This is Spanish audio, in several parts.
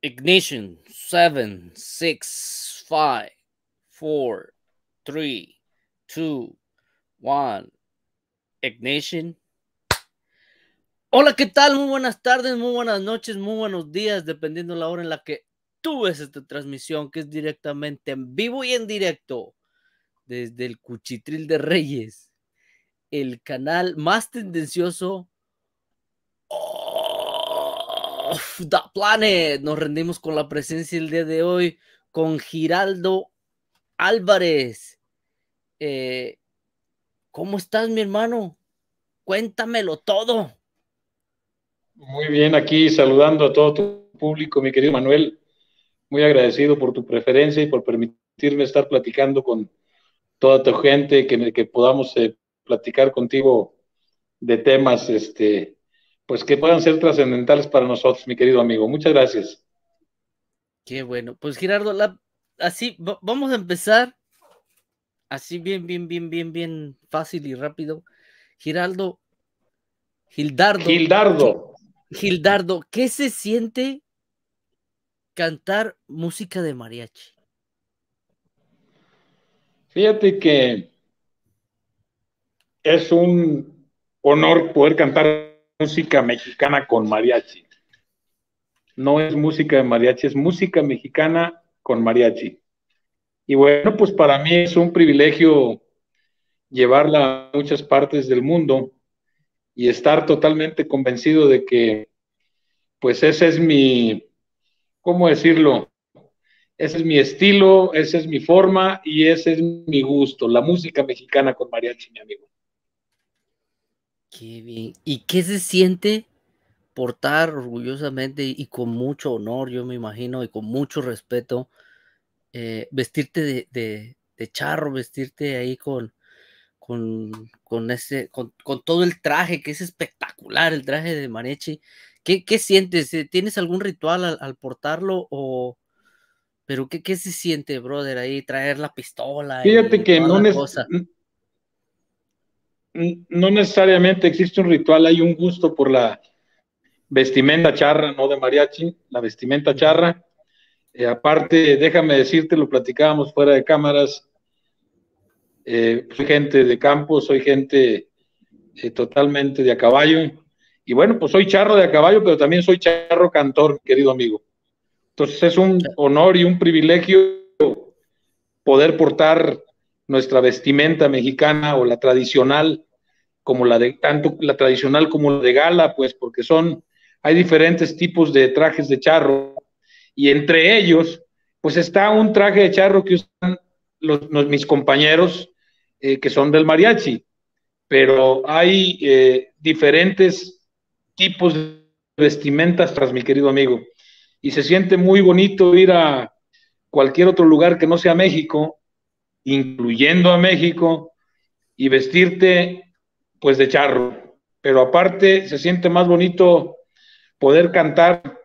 Ignition, seven, six, five, four, three, two, one. Ignition. Hola, ¿qué tal? Muy buenas tardes, muy buenas noches, muy buenos días, dependiendo de la hora en la que tú ves esta transmisión, que es directamente en vivo y en directo desde el Cuchitril de Reyes, el canal más tendencioso of the planet. Nos rendimos con la presencia el día de hoy con Giraldo Álvarez. Eh, ¿Cómo estás, mi hermano? Cuéntamelo todo. Muy bien, aquí saludando a todo tu público, mi querido Manuel. Muy agradecido por tu preferencia y por permitirme estar platicando con toda tu gente, que, que podamos eh, platicar contigo de temas este, pues que puedan ser trascendentales para nosotros, mi querido amigo. Muchas gracias. Qué bueno. Pues Gerardo, así vamos a empezar así bien, bien, bien, bien, bien fácil y rápido. Giraldo, Gildardo. Gildardo. Gildardo, ¿qué se siente cantar música de mariachi? Fíjate que es un honor poder cantar música mexicana con mariachi. No es música de mariachi, es música mexicana con mariachi. Y bueno, pues para mí es un privilegio llevarla a muchas partes del mundo y estar totalmente convencido de que, pues ese es mi, ¿cómo decirlo? Ese es mi estilo, esa es mi forma y ese es mi gusto, la música mexicana con mariachi, mi amigo. Qué bien. ¿Y qué se siente portar orgullosamente y con mucho honor, yo me imagino, y con mucho respeto, eh, vestirte de, charro, vestirte ahí con, con, ese, con, todo el traje, que es espectacular, el traje de Manechi? ¿Qué, qué sientes? ¿Tienes algún ritual al, portarlo o... Pero ¿qué, ¿qué, se siente, brother, ahí traer la pistola? Fíjate que no, no necesariamente existe un ritual, hay un gusto por la vestimenta charra, no de mariachi, la vestimenta charra. Eh, aparte, déjame decirte, lo platicábamos fuera de cámaras, eh, soy gente de campo, soy gente eh, totalmente de a caballo. Y bueno, pues soy charro de a caballo, pero también soy charro cantor, querido amigo. Entonces es un honor y un privilegio poder portar nuestra vestimenta mexicana o la tradicional como la de tanto la tradicional como la de gala, pues porque son, hay diferentes tipos de trajes de charro. Y entre ellos, pues está un traje de charro que usan los, mis compañeros eh, que son del mariachi, pero hay eh, diferentes tipos de vestimentas tras mi querido amigo. Y se siente muy bonito ir a cualquier otro lugar que no sea México, incluyendo a México, y vestirte pues de charro, pero aparte se siente más bonito poder cantar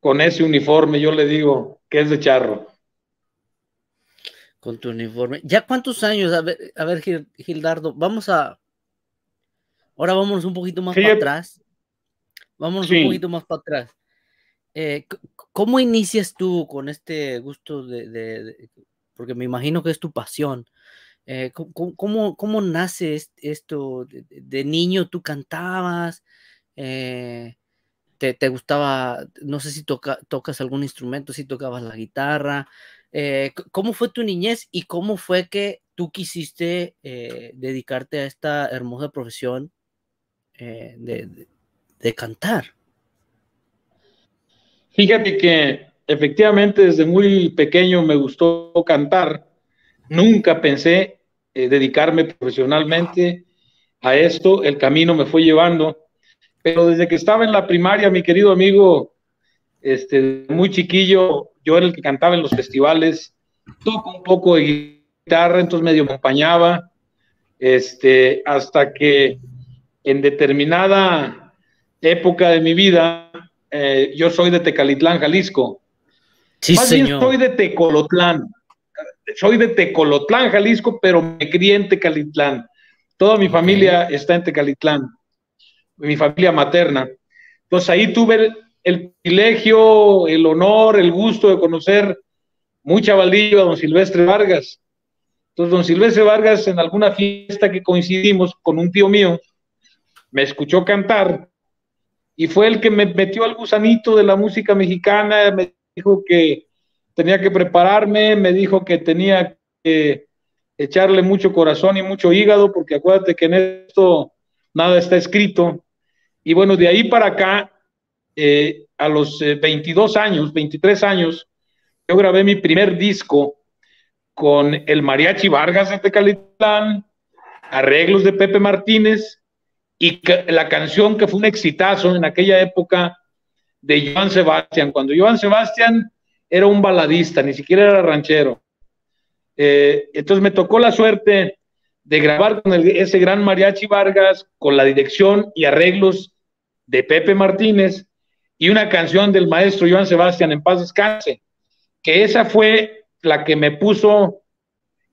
con ese uniforme, yo le digo que es de charro. Con tu uniforme. ¿Ya cuántos años? A ver, a ver Gildardo, vamos a... Ahora vámonos un poquito más para atrás. Vámonos un poquito más para atrás. Eh, ¿Cómo inicias tú con este gusto de, porque me imagino que es tu pasión, eh, ¿cómo, nace esto? De, niño tú cantabas? Eh, te, gustaba, no sé si tocas algún instrumento, si tocabas la guitarra? Eh, ¿Cómo fue tu niñez y cómo fue que tú quisiste dedicarte a esta hermosa profesión de, de cantar? Fíjate que efectivamente desde muy pequeño me gustó cantar Nunca pensé eh, dedicarme profesionalmente a esto, el camino me fue llevando, pero desde que estaba en la primaria, mi querido amigo, este, muy chiquillo, yo era el que cantaba en los festivales, toco un poco de guitarra, entonces medio me acompañaba, este, hasta que en determinada época de mi vida, eh, yo soy de Tecalitlán, Jalisco. Sí, Más señor. bien soy de Tecolotlán soy de Tecolotlán, Jalisco, pero me crié en Tecalitlán. Toda mi familia está en Tecalitlán, mi familia materna. Entonces ahí tuve el privilegio, el honor, el gusto de conocer muy chavalillo a don Silvestre Vargas. Entonces, don Silvestre Vargas, en alguna fiesta que coincidimos con un tío mío, me escuchó cantar y fue el que me metió al gusanito de la música mexicana, me dijo que tenía que prepararme, me dijo que tenía que echarle mucho corazón y mucho hígado, porque acuérdate que en esto nada está escrito. Y bueno, de ahí para acá, eh, a los 22 eh, años, 23 años, yo grabé mi primer disco con el Mariachi Vargas de Tecalitlán, arreglos de Pepe Martínez y la canción que fue un exitazo en aquella época de Joan Sebastián, cuando Joan Sebastián era un baladista, ni siquiera era ranchero. Eh, entonces me tocó la suerte de grabar con ese gran Mariachi Vargas, con la dirección y arreglos de Pepe Martínez y una canción del maestro Joan Sebastián en paz descanse, que esa fue la que me puso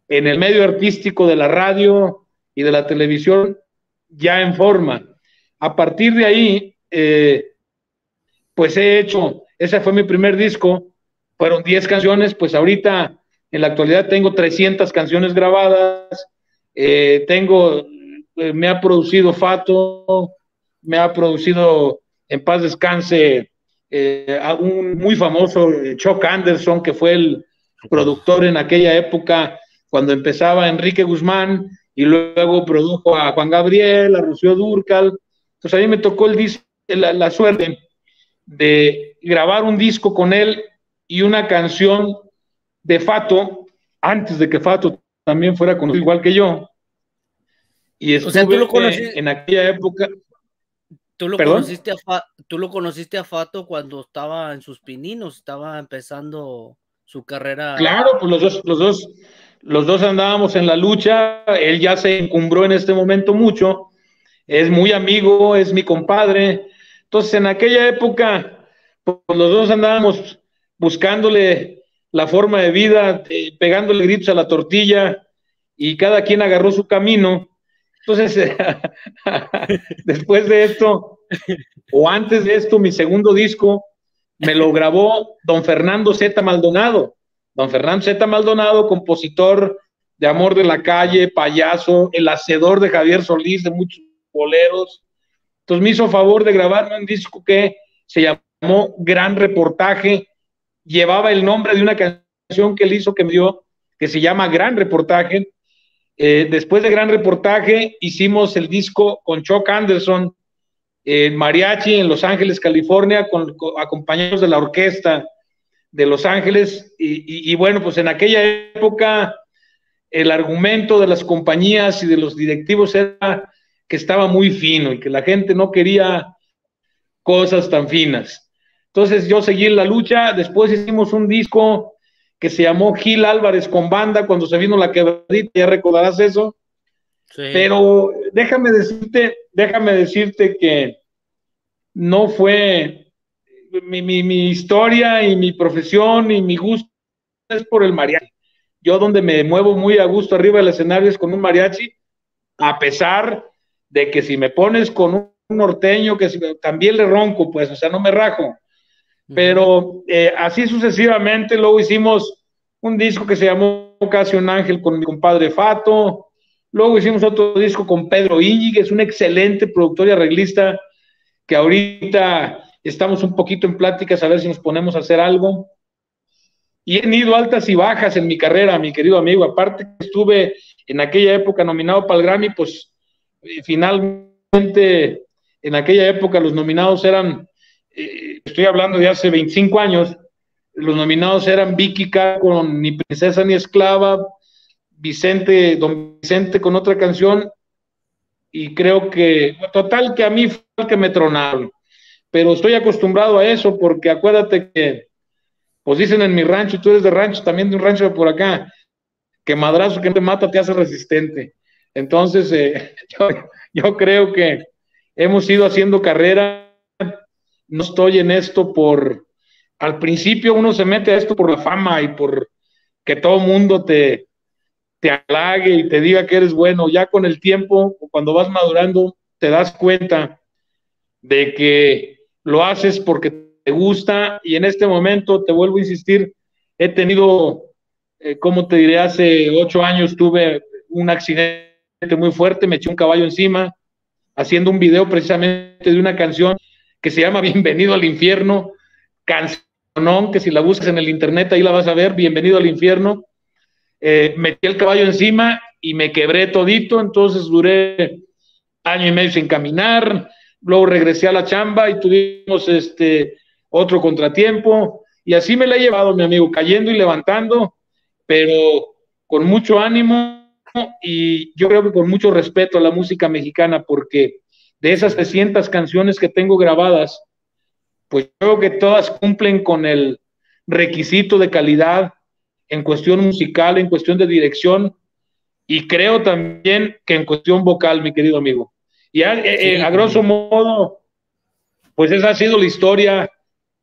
en el medio artístico de la radio y de la televisión ya en forma. A partir de ahí, eh, pues he hecho, ese fue mi primer disco, fueron 10 canciones, pues ahorita en la actualidad tengo 300 canciones grabadas, eh, tengo, eh, me ha producido Fato, me ha producido en paz descanse eh, un muy famoso Chuck Anderson, que fue el productor en aquella época cuando empezaba Enrique Guzmán y luego produjo a Juan Gabriel, a Rocío Durcal. Entonces a mí me tocó el la, la suerte de grabar un disco con él y una canción de Fato, antes de que Fato también fuera conocido igual que yo. Y estuve tú lo conociste, en aquella época. ¿tú lo, conociste a tú lo conociste a Fato cuando estaba en sus pininos, estaba empezando su carrera. Claro, pues los dos, los dos, los dos andábamos en la lucha. Él ya se encumbró en este momento mucho. Es muy amigo, es mi compadre. Entonces, en aquella época, pues los dos andábamos buscándole la forma de vida, pegándole gritos a la tortilla y cada quien agarró su camino. Entonces, después de esto, o antes de esto, mi segundo disco me lo grabó don Fernando Z. Maldonado. Don Fernando Z. Maldonado, compositor de Amor de la Calle, payaso, el hacedor de Javier Solís, de muchos boleros. Entonces me hizo favor de grabarme un disco que se llamó Gran Reportaje llevaba el nombre de una canción que él hizo que me dio, que se llama Gran Reportaje. Eh, después de Gran Reportaje, hicimos el disco con Chuck Anderson, en mariachi, en Los Ángeles, California, acompañados de la orquesta de Los Ángeles. Y bueno, pues en aquella época el argumento de las compañías y de los directivos era que estaba muy fino y que la gente no quería cosas tan finas. Entonces yo seguí en la lucha, después hicimos un disco que se llamó Gil Álvarez con banda cuando se vino la quebradita, ya recordarás eso. Pero déjame decirte, déjame decirte que no fue mi, mi, historia y mi profesión y mi gusto es por el mariachi. Yo donde me muevo muy a gusto arriba del escenario es con un mariachi, a pesar de que si me pones con un norteño que también le ronco, pues, o sea, no me rajo. Pero eh, así sucesivamente, luego hicimos un disco que se llamó Casi un Ángel con mi compadre Fato. Luego hicimos otro disco con Pedro Iñi, que es un excelente productor y arreglista, que ahorita estamos un poquito en pláticas a ver si nos ponemos a hacer algo. Y he tenido altas y bajas en mi carrera, mi querido amigo. Aparte que estuve en aquella época nominado para el Grammy, pues eh, finalmente en aquella época los nominados eran eh, estoy hablando de hace 25 años, los nominados eran Vicky K con Ni Princesa ni Esclava, Vicente, Don Vicente con otra canción, y creo que, total que a mí fue el que me tronaron, pero estoy acostumbrado a eso porque acuérdate que, pues dicen en mi rancho, tú eres de rancho, también de un rancho de por acá, que madrazo que te mata te hace resistente. Entonces, eh, yo, yo creo que hemos ido haciendo carrera no estoy en esto por, al principio uno se mete a esto por la fama y por que todo mundo te, te halague y te diga que eres bueno. Ya con el tiempo, cuando vas madurando, te das cuenta de que lo haces porque te gusta y en este momento, te vuelvo a insistir, he tenido, eh, como te diré, hace ocho años tuve un accidente muy fuerte, me eché un caballo encima, haciendo un video precisamente de una canción que se llama Bienvenido al infierno, canción que si la buscas en el internet ahí la vas a ver, Bienvenido al infierno. Eh, metí el caballo encima y me quebré todito, entonces duré año y medio sin caminar, luego regresé a la chamba y tuvimos este otro contratiempo. Y así me la he llevado mi amigo, cayendo y levantando, pero con mucho ánimo y yo creo que con mucho respeto a la música mexicana porque de esas 300 canciones que tengo grabadas, pues creo que todas cumplen con el requisito de calidad en cuestión musical, en cuestión de dirección y creo también que en cuestión vocal, mi querido amigo. Y a, eh, eh, grosso modo, pues esa ha sido la historia.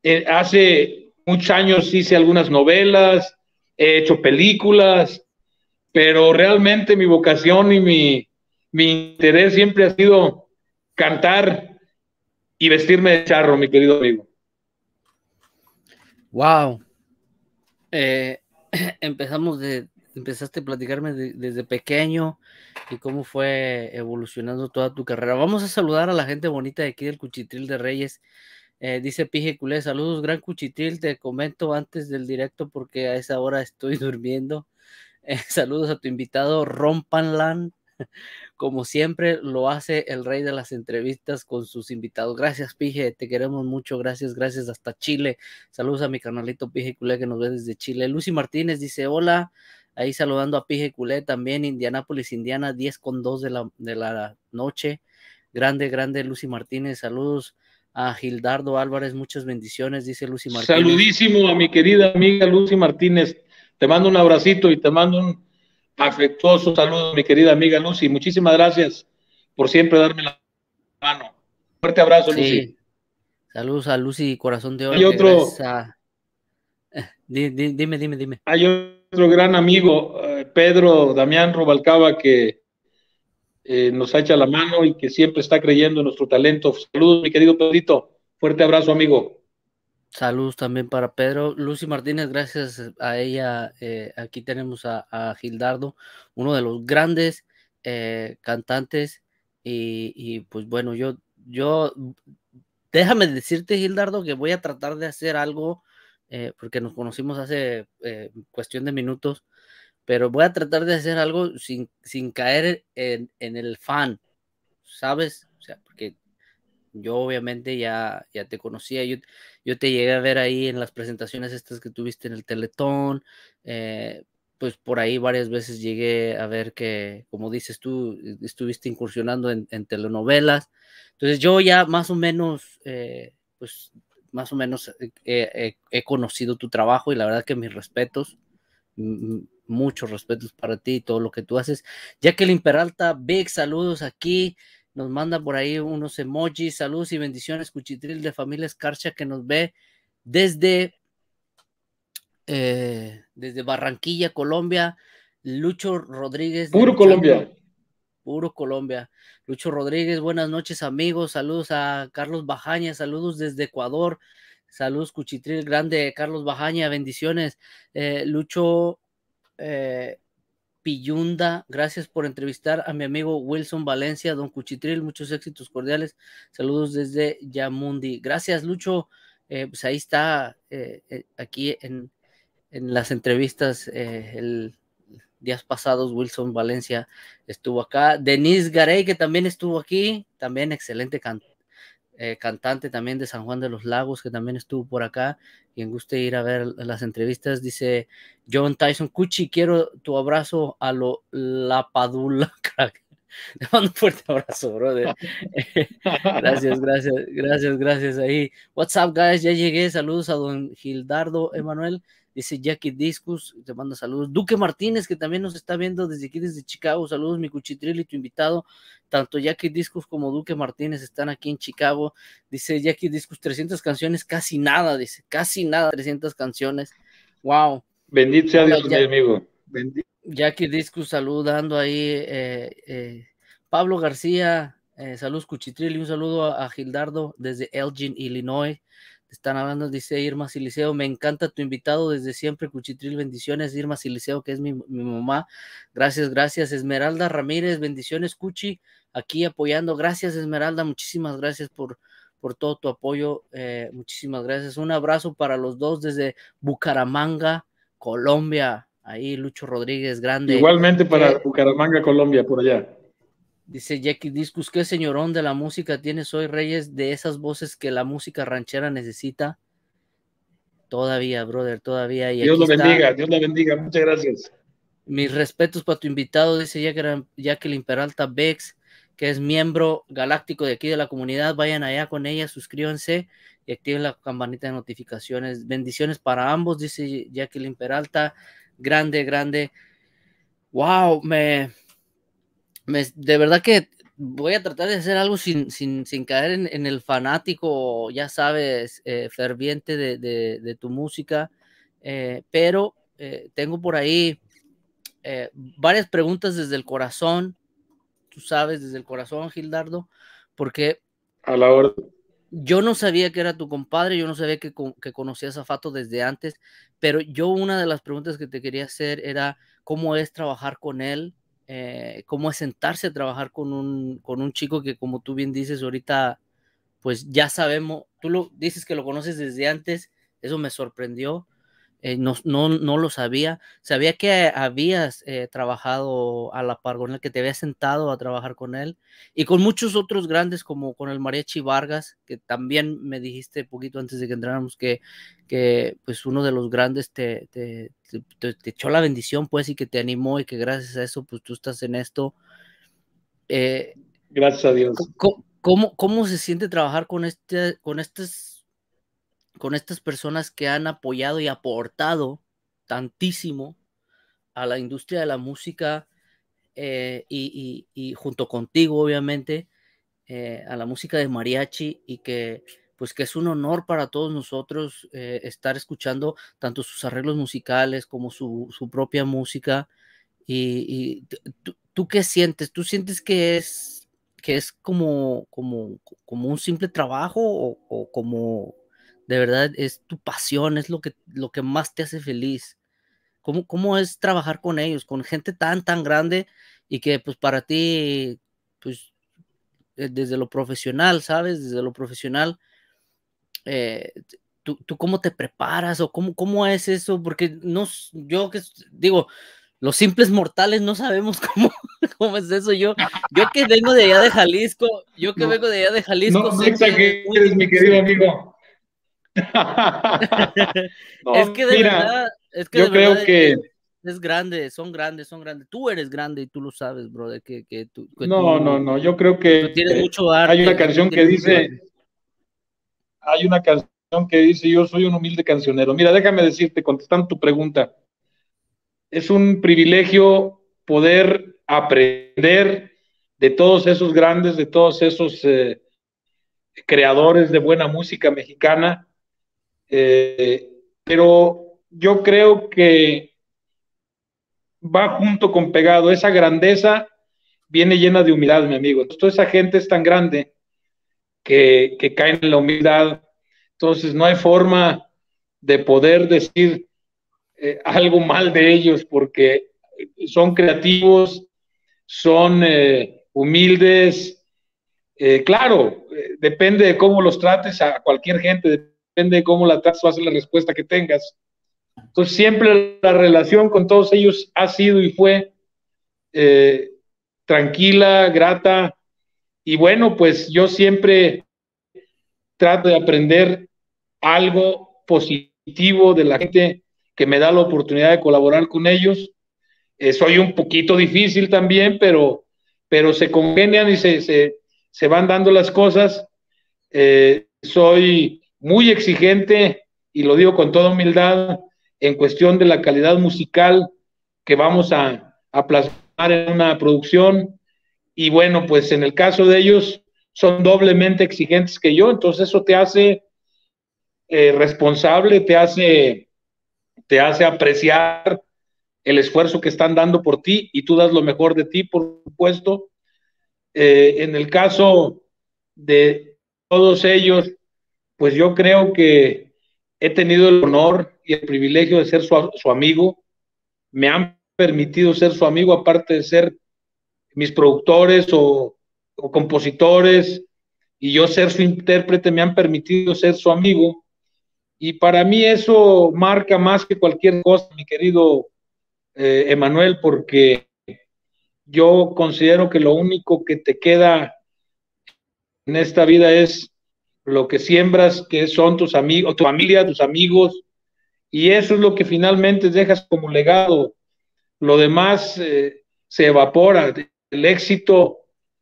Eh, hace muchos años hice algunas novelas, he hecho películas, pero realmente mi vocación y mi, mi interés siempre ha sido cantar y vestirme de charro, mi querido amigo. Wow. empezamos de, empezaste a platicarme desde pequeño y cómo fue evolucionando toda tu carrera. Vamos a saludar a la gente bonita de aquí del Cuchitril de Reyes. Eh, dice Pije Culé, saludos, gran Cuchitril, te comento antes del directo porque a esa hora estoy durmiendo. Eh, saludos a tu invitado Rompanlan, como siempre lo hace el rey de las entrevistas con sus invitados. Gracias, Pije, te queremos mucho, gracias, gracias hasta Chile. Saludos a mi canalito Pije Culé que nos ve desde Chile. Lucy Martínez dice, hola, Ahí saludando a Pije Culé también, Indianápolis, Indiana, 10 con 2 de la, de la noche. Grande, grande Lucy Martínez, saludos a Gildardo Álvarez, muchas bendiciones, dice Lucy Martínez. Saludísimo a mi querida amiga Lucy Martínez. Te mando un abracito y te mando un afectuoso saludo, mi querida amiga Lucy. Muchísimas gracias por siempre darme la mano. Fuerte abrazo, Lucy. Saludos a Lucy, corazón de oro. Hay otro. Dime, dime, dime. Hay otro gran amigo, eh, Pedro Damián Robalcaba, que eh, nos echa la mano y que siempre está creyendo en nuestro talento. Saludos, mi querido Pedrito. Fuerte abrazo, amigo. Saludos también para Pedro. Lucy Martínez, gracias a ella. Eh, aquí tenemos a, Gildardo, uno de los grandes cantantes. Y, pues bueno, yo, yo, déjame decirte, Gildardo, que voy a tratar de hacer algo eh, porque nos conocimos hace eh, cuestión de minutos, pero voy a tratar de hacer algo sin, sin caer en, el fan, ¿sabes? O sea, porque yo obviamente ya, ya te conocía, yo te llegué a ver ahí en las presentaciones estas que tuviste en el Teletón, eh, pues por ahí varias veces llegué a ver que, como dices tú, estuviste incursionando en, en telenovelas, entonces yo ya más o menos, pues más o menos eh, eh, he conocido tu trabajo y la verdad que mis respetos, muchos respetos para ti y todo lo que tú haces. Jacqueline Peralta, big saludos aquí. Nos manda por ahí unos emojis, saludos y bendiciones, Cuchitril de Familia Escarcha que nos ve desde, eh, desde Barranquilla, Colombia. Lucho Rodríguez. Puro Colombia. Puro Colombia. Lucho Rodríguez, buenas noches amigos, saludos a Carlos Bajaña, saludos desde Ecuador, saludos Cuchitril Grande, Carlos Bajaña, bendiciones. Eh, Lucho eh, Pillunda, gracias por entrevistar a mi amigo Wilson Valencia, don Cuchitril, muchos éxitos cordiales, saludos desde Yamundi. Gracias Lucho, eh, pues ahí está, aquí en, en, las entrevistas el días pasados Wilson Valencia estuvo acá, Denise Garey que también estuvo aquí, también excelente eh, cantante también de San Juan de los Lagos que también estuvo por acá, quien guste ir a ver las entrevistas, dice John Tyson Cuchi, quiero tu abrazo a lo La Padula, crack. Te mando un fuerte abrazo, brother. gracias, gracias, gracias, gracias ahí. What's up, guys? Ya llegué. Saludos a don Gildardo Emanuel. Dice Jackie Discus, te manda saludos. Duque Martínez, que también nos está viendo desde aquí, desde Chicago. Saludos, mi cuchitril y tu invitado. Tanto Jackie Discus como Duque Martínez están aquí en Chicago. Dice Jackie Discus, 300 canciones, casi nada, dice, casi nada, 300 canciones. Wow. Bendito sea Dios, mi amigo. Bendito. Jackie Discus saludando ahí. Eh, eh, Pablo García, eh, saludos Cuchitril y un saludo a, a Gildardo desde Elgin, Illinois. Están hablando, dice Irma Siliceo, me encanta tu invitado desde siempre, Cuchitril, bendiciones, Irma Siliceo, que es mi, mamá, gracias, gracias, Esmeralda Ramírez, bendiciones, Cuchi, aquí apoyando, gracias Esmeralda, muchísimas gracias por, por todo tu apoyo, eh, muchísimas gracias, un abrazo para los dos desde Bucaramanga, Colombia, ahí Lucho Rodríguez, grande. Igualmente para eh, Bucaramanga, Colombia, por allá. Dice Jackie Discus, qué señorón de la música tienes hoy, Reyes, de esas voces que la música ranchera necesita. Todavía, brother, todavía. Y Dios lo bendiga, Dios lo bendiga, muchas gracias. Mis respetos para tu invitado, dice Jacqueline Peralta Bex, que es miembro galáctico de aquí de la comunidad. Vayan allá con ella, suscríbanse y activen la campanita de notificaciones. Bendiciones para ambos, dice Jacqueline Peralta. Grande, grande. Wow, me, de verdad que voy a tratar de hacer algo sin, sin, sin caer en, el fanático, ya sabes, eh, ferviente de, tu música, eh, pero eh, tengo por ahí varias preguntas desde el corazón, tú sabes, desde el corazón, Gildardo, porque... A la hora. Yo no sabía que era tu compadre, yo no sabía que, que conocías a Fato desde antes, pero yo una de las preguntas que te quería hacer era cómo es trabajar con él, eh, cómo es sentarse a trabajar con un, con un chico que, como tú bien dices, ahorita, pues ya sabemos, tú lo dices que lo conoces desde antes, eso me sorprendió, eh, no, no, no, lo sabía. Sabía que habías eh, trabajado a la par con él, que te habías sentado a trabajar con él y con muchos otros grandes, como con el Mariachi Vargas, que también me dijiste poquito antes de que entráramos que, que pues uno de los grandes te, te, echó la bendición, pues, y que te animó y que gracias a eso, pues tú estás en esto. Eh, gracias a Dios. ¿cómo, ¿Cómo se siente trabajar con, este, con estas con estas personas que han apoyado y aportado tantísimo a la industria de la música eh, y, junto contigo, obviamente, eh, a la música de mariachi y que pues que es un honor para todos nosotros eh, estar escuchando tanto sus arreglos musicales como su, propia música. Y, ¿tú, qué sientes? ¿Tú sientes que es, que es como, como, como un simple trabajo o como de verdad es tu pasión, es lo que, lo que más te hace feliz. ¿Cómo, ¿Cómo es trabajar con ellos, con gente tan, tan grande y que pues para ti, pues eh, desde lo profesional, ¿sabes? Desde lo profesional, eh, ¿tú, ¿tú, cómo te preparas o cómo, cómo es eso? Porque no, yo que digo, los simples mortales no sabemos cómo, cómo es eso. Yo, yo que vengo de allá de Jalisco, yo que vengo de allá de Jalisco. No, no exageres, mi querido amigo. es que de verdad, es que yo creo que es, grande, son grandes, son grandes. Tú eres grande y tú lo sabes, brother, que, que, tú, no, no, no, yo creo que tienes mucho arte, hay una canción que dice, hay una canción que dice, yo soy un humilde cancionero. Mira, déjame decirte, contestando tu pregunta, es un privilegio poder aprender de todos esos grandes, de todos esos eh, creadores de buena música mexicana, eh, pero yo creo que va junto con pegado. Esa grandeza viene llena de humildad, mi amigo. Toda esa gente es tan grande que, que cae en la humildad. Entonces no hay forma de poder decir eh, algo mal de ellos porque son creativos, son eh, humildes. claro, depende de cómo los trates a cualquier gente, depende de cómo la tratas, va a ser la respuesta que tengas. Entonces, siempre la relación con todos ellos ha sido y fue eh, tranquila, grata, y bueno, pues yo siempre trato de aprender algo positivo de la gente que me da la oportunidad de colaborar con ellos. Eh, soy un poquito difícil también, pero, pero se congenian y se, se, van dando las cosas. Eh, soy muy exigente, y lo digo con toda humildad, en cuestión de la calidad musical que vamos a, plasmar en una producción. Y bueno, pues en el caso de ellos son doblemente exigentes que yo, entonces eso te hace eh, responsable, te hace, te hace apreciar el esfuerzo que están dando por ti y tú das lo mejor de ti, por supuesto. Eh, en el caso de todos ellos, pues yo creo que he tenido el honor y el privilegio de ser su, amigo. Me han permitido ser su amigo, aparte de ser mis productores o, o compositores, y yo ser su intérprete, me han permitido ser su amigo. Y para mí eso marca más que cualquier cosa, mi querido eh, Emanuel, porque yo considero que lo único que te queda en esta vida es lo que siembras, que son tus amigos, tu familia, tus amigos, y eso es lo que finalmente dejas como legado. Lo demás eh, se evapora. El éxito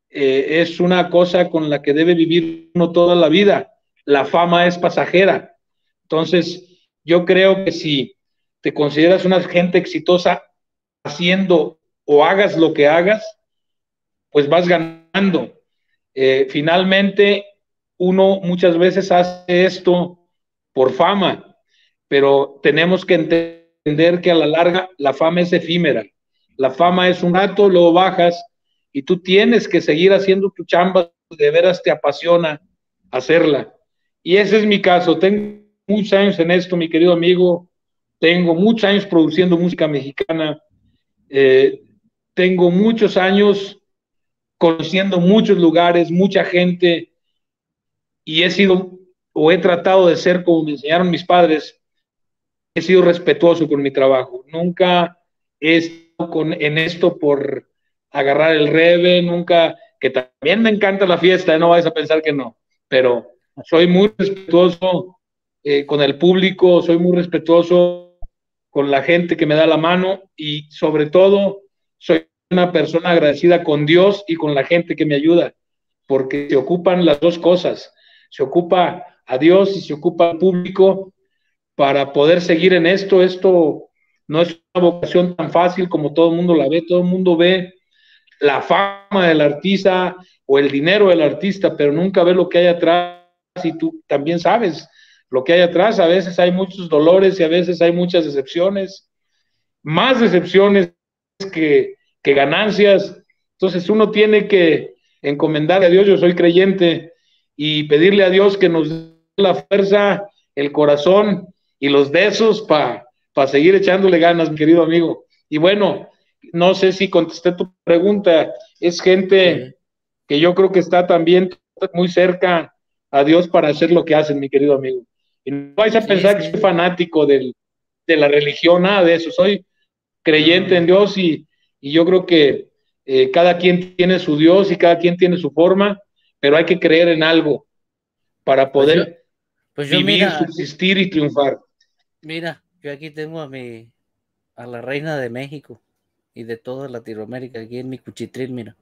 eh, es una cosa con la que debe vivir uno toda la vida. La fama es pasajera. Entonces, yo creo que si te consideras una gente exitosa haciendo o hagas lo que hagas, pues vas ganando. Eh, finalmente, uno muchas veces hace esto por fama, pero tenemos que entender que a la larga la fama es efímera. La fama es un rato, luego bajas y tú tienes que seguir haciendo tu chamba, de veras te apasiona hacerla. Y ese es mi caso. Tengo muchos años en esto, mi querido amigo. Tengo muchos años produciendo música mexicana. Eh, tengo muchos años conociendo muchos lugares, mucha gente, y he sido o he tratado de ser como me enseñaron mis padres, he sido respetuoso con mi trabajo. Nunca he estado con, en esto por agarrar el rebe, nunca, que también me encanta la fiesta, no vais a pensar que no, pero soy muy respetuoso eh, con el público, soy muy respetuoso con la gente que me da la mano y sobre todo soy una persona agradecida con Dios y con la gente que me ayuda, porque se ocupan las dos cosas, se ocupa a Dios y se ocupa al público para poder seguir en esto. Esto no es una vocación tan fácil como todo el mundo la ve, todo el mundo ve la fama del artista o el dinero del artista, pero nunca ve lo que hay atrás y tú también sabes lo que hay atrás. A veces hay muchos dolores y a veces hay muchas decepciones, más decepciones que, que ganancias. Entonces uno tiene que encomendarle a Dios, yo soy creyente, y pedirle a Dios que nos dé la fuerza, el corazón y los besos para seguir echándole ganas, mi querido amigo. Y bueno, no sé si contesté tu pregunta, es gente que yo creo que está también muy cerca a Dios para hacer lo que hacen, mi querido amigo. Y no vais a pensar que soy fanático de la religión, nada de eso, soy creyente en Dios y, yo creo que eh, cada quien tiene su Dios y cada quien tiene su forma, pero hay que creer en algo para pues poder pues vivir, subsistir y triunfar. Mira, yo aquí tengo a mi a la reina de México y de toda Latinoamérica, aquí en mi cuchitril, mira.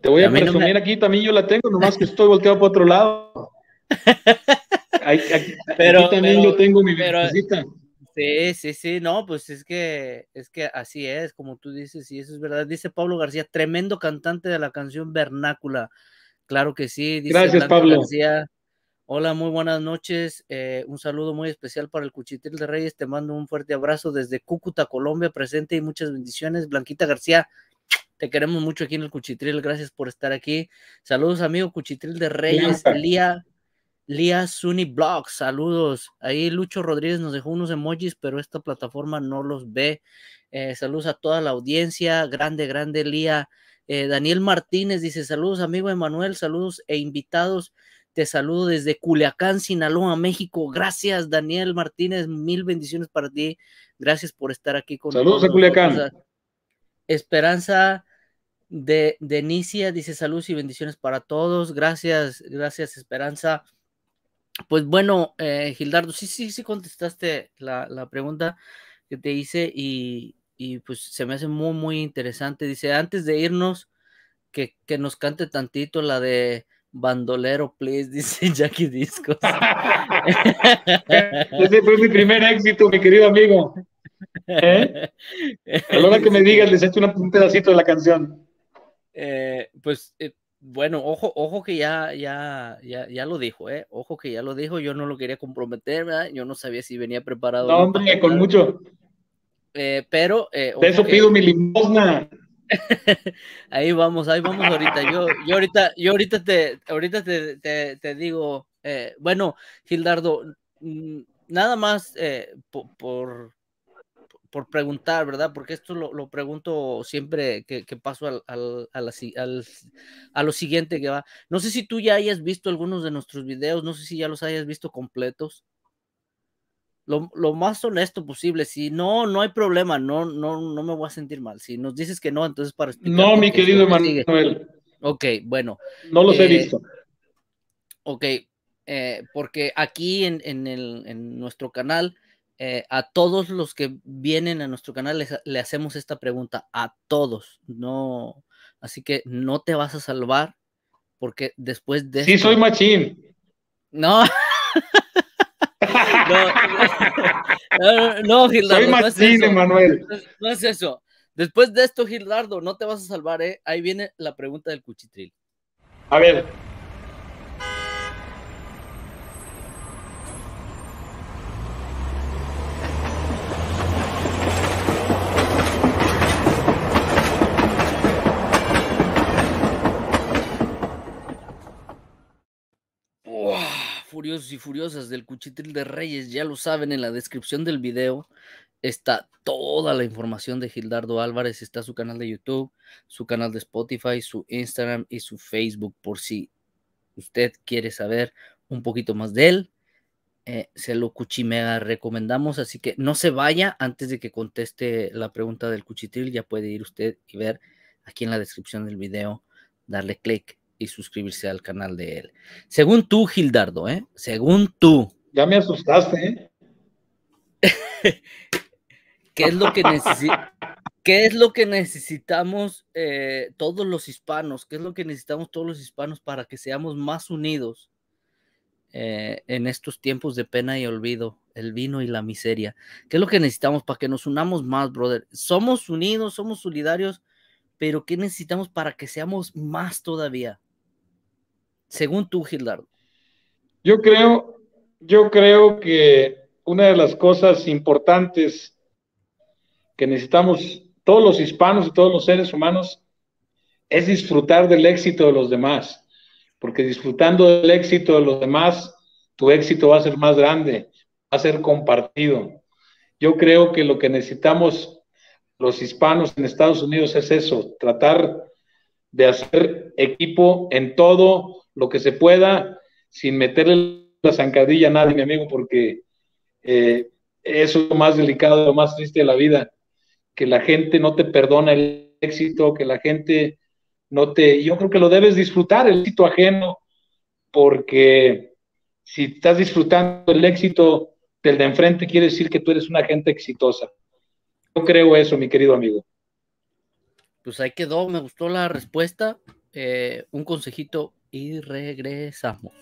Te voy a, presumir aquí, también yo la tengo, nomás que estoy volteado para otro lado. pero, también yo tengo mi visita. Sí, sí, sí, no, pues es que, es que así es, como tú dices, y eso es verdad. Dice Pablo García, tremendo cantante de la canción vernácula. Claro que sí. Dice Gracias, Pablo. García, Hola, muy buenas noches. Eh, un saludo muy especial para el Cuchitril de Reyes. Te mando un fuerte abrazo desde Cúcuta, Colombia, presente y muchas bendiciones. Blanquita García, te queremos mucho aquí en el Cuchitril. Gracias por estar aquí. Saludos, amigo Cuchitril de Reyes. Lía, Lía Suni Blog, saludos. Ahí Lucho Rodríguez nos dejó unos emojis, pero esta plataforma no los ve. Eh, saludos a toda la audiencia. Grande, grande, Lía. Eh, Daniel Martínez dice: Saludos, amigo Emanuel. Saludos e invitados. Te saludo desde Culiacán, Sinaloa, México. Gracias, Daniel Martínez. Mil bendiciones para ti. Gracias por estar aquí con nosotros. Saludos a Culiacán. Esperanza de Denicia dice saludos y bendiciones para todos. Gracias, gracias, Esperanza. Pues bueno, eh, Gildardo, sí, sí, sí contestaste la, pregunta que te hice y, y, pues se me hace muy, muy interesante. Dice, antes de irnos, que, que nos cante tantito la de Bandolero, please, dice Jackie Discos. Ese fue mi primer éxito, mi querido amigo. ¿Eh? A la hora que me digas, les echo un pedacito de la canción. Eh, pues eh, bueno, ojo, ojo que ya, ya, ya, ya lo dijo, ¿eh? Ojo que ya lo dijo, yo no lo quería comprometer, ¿verdad? Yo no sabía si venía preparado. No, hombre, con mucho. Eh, pero. De eso pido mi limosna. ahí vamos, ahí vamos ahorita. Yo, yo ahorita, yo ahorita te, ahorita te, te, digo, eh, bueno, Gildardo, nada más eh, por, por, preguntar, ¿verdad? Porque esto lo, lo pregunto siempre que, que paso al, al, al, a lo siguiente que va. No sé si tú ya hayas visto algunos de nuestros videos, no sé si ya los hayas visto completos lo, más honesto posible. Si no, no hay problema, no, no, no me voy a sentir mal. Si nos dices que no, entonces para explicar. No, mi querido Manuel. Ok, bueno. No los he eh, visto. Ok, eh, porque aquí en, en, el, en nuestro canal, eh, a todos los que vienen a nuestro canal les, le hacemos esta pregunta, a todos, no, así que no te vas a salvar, porque después de... Sí, soy machín. No. No, no, Gildardo. Soy no Manuel. No, es eso. Después de esto, Gildardo, no te vas a salvar, ¿eh? Ahí viene la pregunta del cuchitril. A ver, furiosos y furiosas del Cuchitril de Reyes, ya lo saben, en la descripción del video está toda la información de Gildardo Álvarez, está su canal de YouTube, su canal de Spotify, su Instagram y su Facebook, por si usted quiere saber un poquito más de él. Eh, se lo cuchimea recomendamos, así que no se vaya antes de que conteste la pregunta del cuchitril, ya puede ir usted y ver aquí en la descripción del video, darle clic y suscribirse al canal de él. Según tú, Gildardo, ¿eh? Según tú. Ya me asustaste, ¿eh? ¿Qué es lo que ¿Qué es lo que necesitamos eh, todos los hispanos? ¿Qué es lo que necesitamos todos los hispanos para que seamos más unidos eh, en estos tiempos de pena y olvido, el vino y la miseria? ¿Qué es lo que necesitamos para que nos unamos más, brother? Somos unidos, somos solidarios, pero ¿qué necesitamos para que seamos más todavía? Según tú, Gildardo? Yo creo, yo creo que una de las cosas importantes que necesitamos todos los hispanos y todos los seres humanos es disfrutar del éxito de los demás, porque disfrutando del éxito de los demás, tu éxito va a ser más grande, va a ser compartido. Yo creo que lo que necesitamos los hispanos en Estados Unidos es eso, tratar de hacer equipo en todo, lo que se pueda sin meterle la zancadilla a nadie, mi amigo, porque eh, eso es lo más delicado, lo más triste de la vida, que la gente no te perdona el éxito, que la gente no te... Yo creo que lo debes disfrutar, el éxito ajeno, porque si estás disfrutando el éxito del de enfrente, quiere decir que tú eres una gente exitosa. Yo creo eso, mi querido amigo. Pues ahí quedó, me gustó la respuesta. Eh, un consejito y regresamos.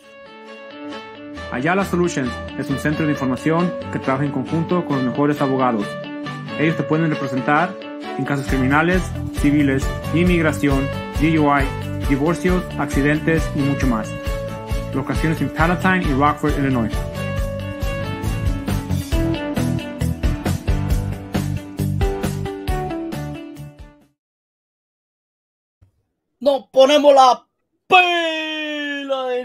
Ayala Solutions es un centro de información que trabaja en conjunto con los mejores abogados. Ellos te pueden representar en casos criminales, civiles, inmigración, DUI, divorcios, accidentes y mucho más. Locaciones en Palatine y Rockford, Illinois. No ponemos la pela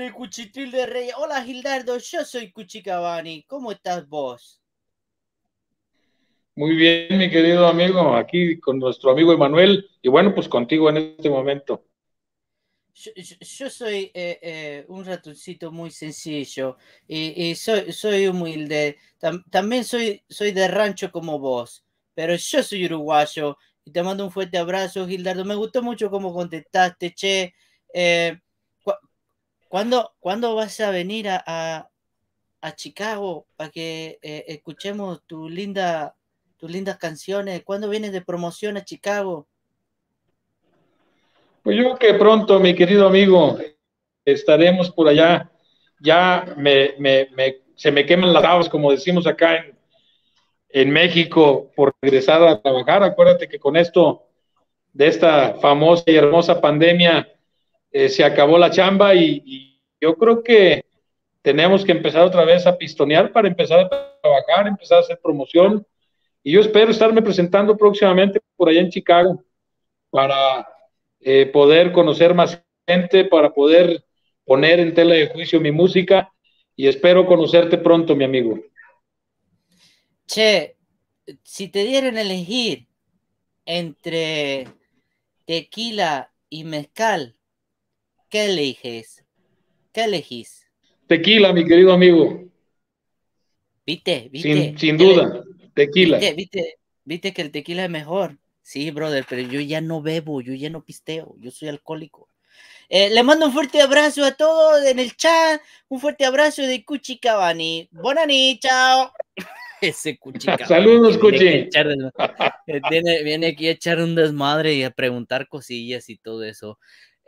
el Cuchitril de Rey. Hola Gildardo, yo soy Cuchicabani. ¿Cómo estás vos? Muy bien, mi querido amigo, aquí con nuestro amigo Emanuel y bueno, pues contigo en este momento. Yo, soy eh, eh, un ratoncito muy sencillo y, soy, soy, humilde. también soy, soy de rancho como vos, pero yo soy uruguayo y te mando un fuerte abrazo, Gildardo. Me gustó mucho cómo contestaste, che. Eh, ¿cuándo, vas a venir a, a, Chicago para que eh, escuchemos tu linda, tus lindas canciones? ¿Cuándo vienes de promoción a Chicago? Pues yo que pronto, mi querido amigo, estaremos por allá. Ya me, se me queman las aguas, como decimos acá en, en México por regresar a trabajar. Acuérdate que con esto de esta famosa y hermosa pandemia eh, se acabó la chamba y, yo creo que tenemos que empezar otra vez a pistonear para empezar a trabajar, empezar a hacer promoción. Y yo espero estarme presentando próximamente por allá en Chicago para eh, poder conocer más gente, para poder poner en tela de juicio mi música y espero conocerte pronto, mi amigo. Che, si te dieran elegir entre tequila y mezcal, ¿qué eliges? ¿Qué elegís? Tequila, mi querido amigo. ¿Viste? ¿Viste? Sin, duda, tequila. ¿Viste? ¿Viste? que el tequila es mejor? Sí, brother, pero yo ya no bebo, yo ya no pisteo, yo soy alcohólico. Eh, le mando un fuerte abrazo a todos en el chat, un fuerte abrazo de Cuchi Cavani. Bonani, chao. Ese Cuchi Saludos, Cuchi. Viene, viene, aquí a echar un desmadre y a preguntar cosillas y todo eso.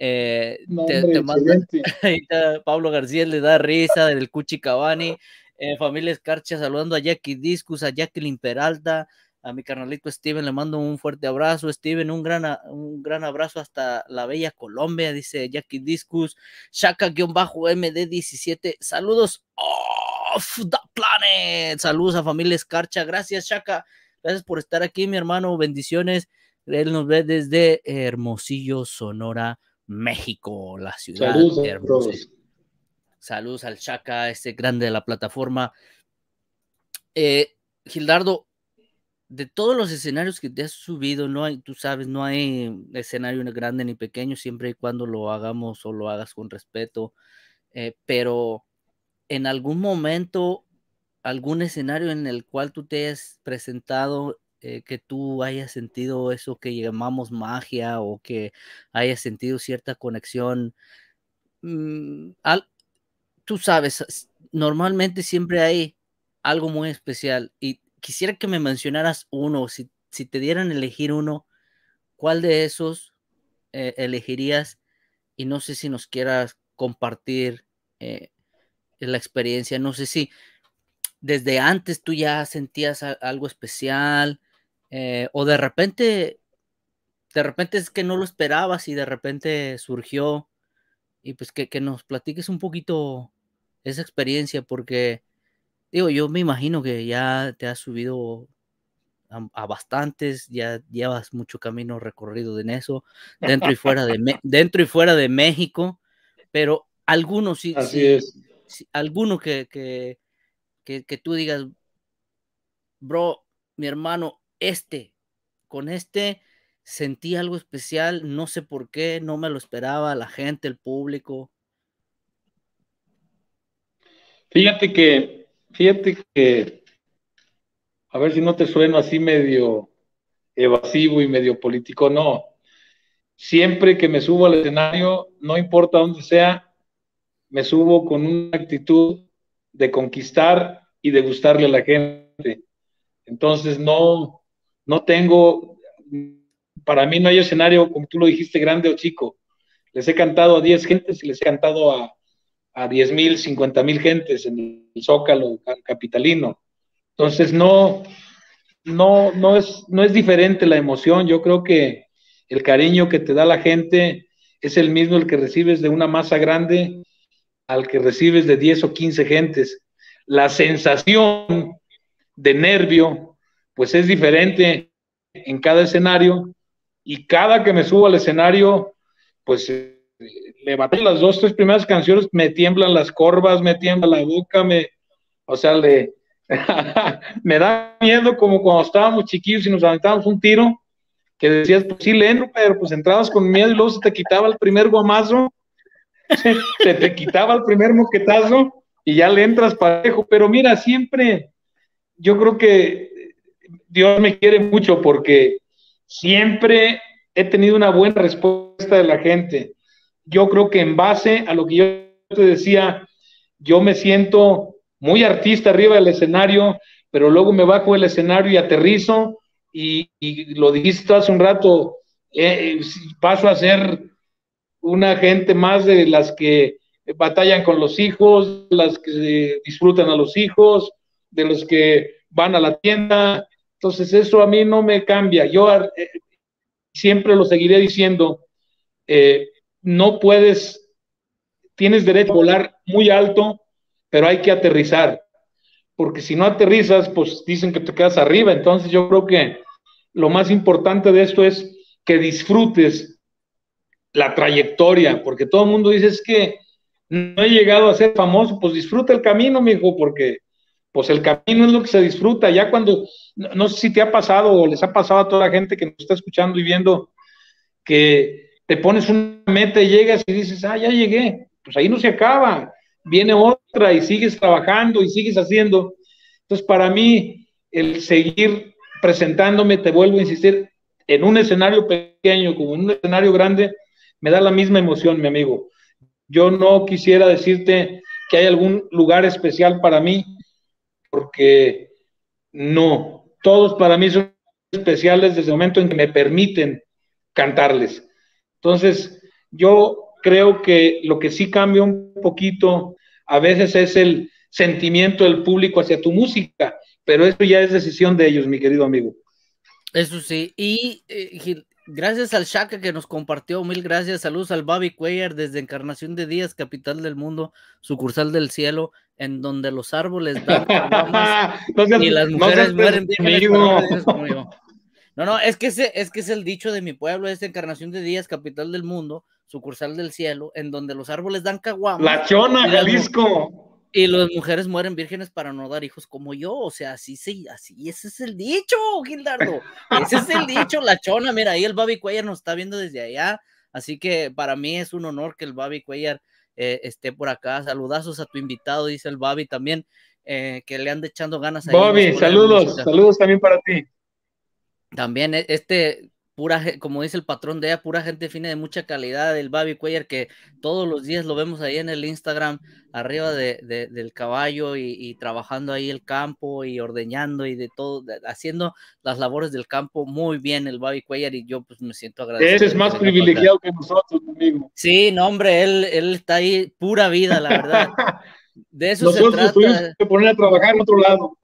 Eh, Pablo García le da risa del Cuchi Cavani. Eh, familia Escarcha saludando a Jackie Discus, a Jacqueline Peralta, a mi carnalito Steven le mando un fuerte abrazo. Steven, un gran, un gran abrazo hasta la bella Colombia, dice Jackie Discus. Shaka-MD17, saludos off the planet. Saludos a familia Escarcha. Gracias, Shaka. Gracias por estar aquí, mi hermano. Bendiciones. Él nos ve desde Hermosillo, Sonora, México, la ciudad Saludos, Saludos al Chaka, este grande de la plataforma. Eh, Gildardo, de todos los escenarios que te has subido, no hay, tú sabes, no hay escenario ni grande ni pequeño, siempre y cuando lo hagamos o lo hagas con respeto. Eh, pero en algún momento, algún escenario en el cual tú te has presentado eh, que tú hayas sentido eso que llamamos magia o que hayas sentido cierta conexión. Mm, tú sabes, normalmente siempre hay algo muy especial y quisiera que me mencionaras uno, si, si te dieran elegir uno, ¿cuál de esos eh, elegirías? Y no sé si nos quieras compartir eh, la experiencia, no sé si desde antes tú ya sentías algo especial, eh, o de repente, de repente es que no lo esperabas y de repente surgió. Y pues que, nos platiques un poquito esa experiencia, porque digo, yo me imagino que ya te has subido a, bastantes, ya llevas mucho camino recorrido en eso, dentro y fuera de, dentro y fuera de México, pero algunos sí, alguno que, que, que tú digas, bro, mi hermano, este, con este sentí algo especial, no sé por qué, no me lo esperaba la gente, el público. Fíjate que, fíjate que, a ver si no te sueno así medio evasivo y medio político, no. Siempre que me subo al escenario, no importa dónde sea, me subo con una actitud de conquistar y de gustarle a la gente. Entonces, no, no tengo, para mí no hay escenario, como tú lo dijiste, grande o chico. Les he cantado a 10 gentes y les he cantado a, a 10 mil, 50 mil gentes en el Zócalo capitalino. Entonces, no, no, no, es, no es diferente la emoción. Yo creo que el cariño que te da la gente es el mismo el que recibes de una masa grande al que recibes de 10 o 15 gentes. La sensación de nervio, pues es diferente en cada escenario y cada que me subo al escenario, pues eh, levanté las dos, tres primeras canciones, me tiemblan las corvas, me tiembla la boca, me, o sea, le, me da miedo como cuando estábamos chiquillos y nos aventábamos un tiro, que decías, pues sí le entro, pero pues entrabas con miedo y luego se te quitaba el primer guamazo, se te quitaba el primer moquetazo y ya le entras parejo, pero mira, siempre, yo creo que Dios me quiere mucho porque siempre he tenido una buena respuesta de la gente. Yo creo que en base a lo que yo te decía, yo me siento muy artista arriba del escenario, pero luego me bajo del escenario y aterrizo y, lo dijiste hace un rato, eh, paso a ser una gente más de las que batallan con los hijos, las que disfrutan a los hijos, de los que van a la tienda, entonces eso a mí no me cambia. Yo eh, siempre lo seguiré diciendo, eh, no puedes, tienes derecho a volar muy alto, pero hay que aterrizar, porque si no aterrizas, pues dicen que te quedas arriba. Entonces yo creo que lo más importante de esto es que disfrutes la trayectoria, porque todo el mundo dice es que no he llegado a ser famoso, pues disfruta el camino, mijo, porque pues el camino es lo que se disfruta. Ya cuando, no, sé si te ha pasado o les ha pasado a toda la gente que nos está escuchando y viendo, que te pones una meta y llegas y dices, ah, ya llegué, pues ahí no se acaba, viene otra y sigues trabajando y sigues haciendo. Entonces, para mí, el seguir presentándome, te vuelvo a insistir, en un escenario pequeño como en un escenario grande, me da la misma emoción, mi amigo. Yo no quisiera decirte que hay algún lugar especial para mí, porque no, todos para mí son especiales desde el momento en que me permiten cantarles. Entonces, yo creo que lo que sí cambia un poquito a veces es el sentimiento del público hacia tu música, pero eso ya es decisión de ellos, mi querido amigo. Eso sí, y eh, gracias al Shaka que nos compartió, mil gracias, saludos al Bobby Cuellar desde Encarnación de Díaz, capital del mundo, sucursal del cielo, en donde los árboles dan y las mujeres mueren No, no, es que, ese, es que es el dicho de mi pueblo, es Encarnación de Díaz, capital del mundo, sucursal del cielo, en donde los árboles dan caguamas. La chona, Jalisco. Y las mujeres mueren vírgenes para no dar hijos como yo, o sea, así sí, así, ese es el dicho, Gildardo, ese es el dicho, la chona, mira, ahí el Babi Cuellar nos está viendo desde allá, así que para mí es un honor que el Babi Cuellar eh, esté por acá, saludazos a tu invitado, dice el Babi también, eh, que le ande echando ganas a Babi, saludos, saludos también para ti. También e, este, pura, como dice el patrón de ella, pura gente fina de mucha calidad, el Babi Cuellar, que todos los días lo vemos ahí en el Instagram, arriba de, del caballo y, trabajando ahí el campo y ordeñando y de todo, haciendo las labores del campo muy bien el Babi Cuellar y yo pues me siento agradecido. Ese es más privilegiado que nosotros, conmigo. Sí, no hombre, él, él está ahí pura vida, la verdad. De eso se trata. que poner a trabajar en otro lado.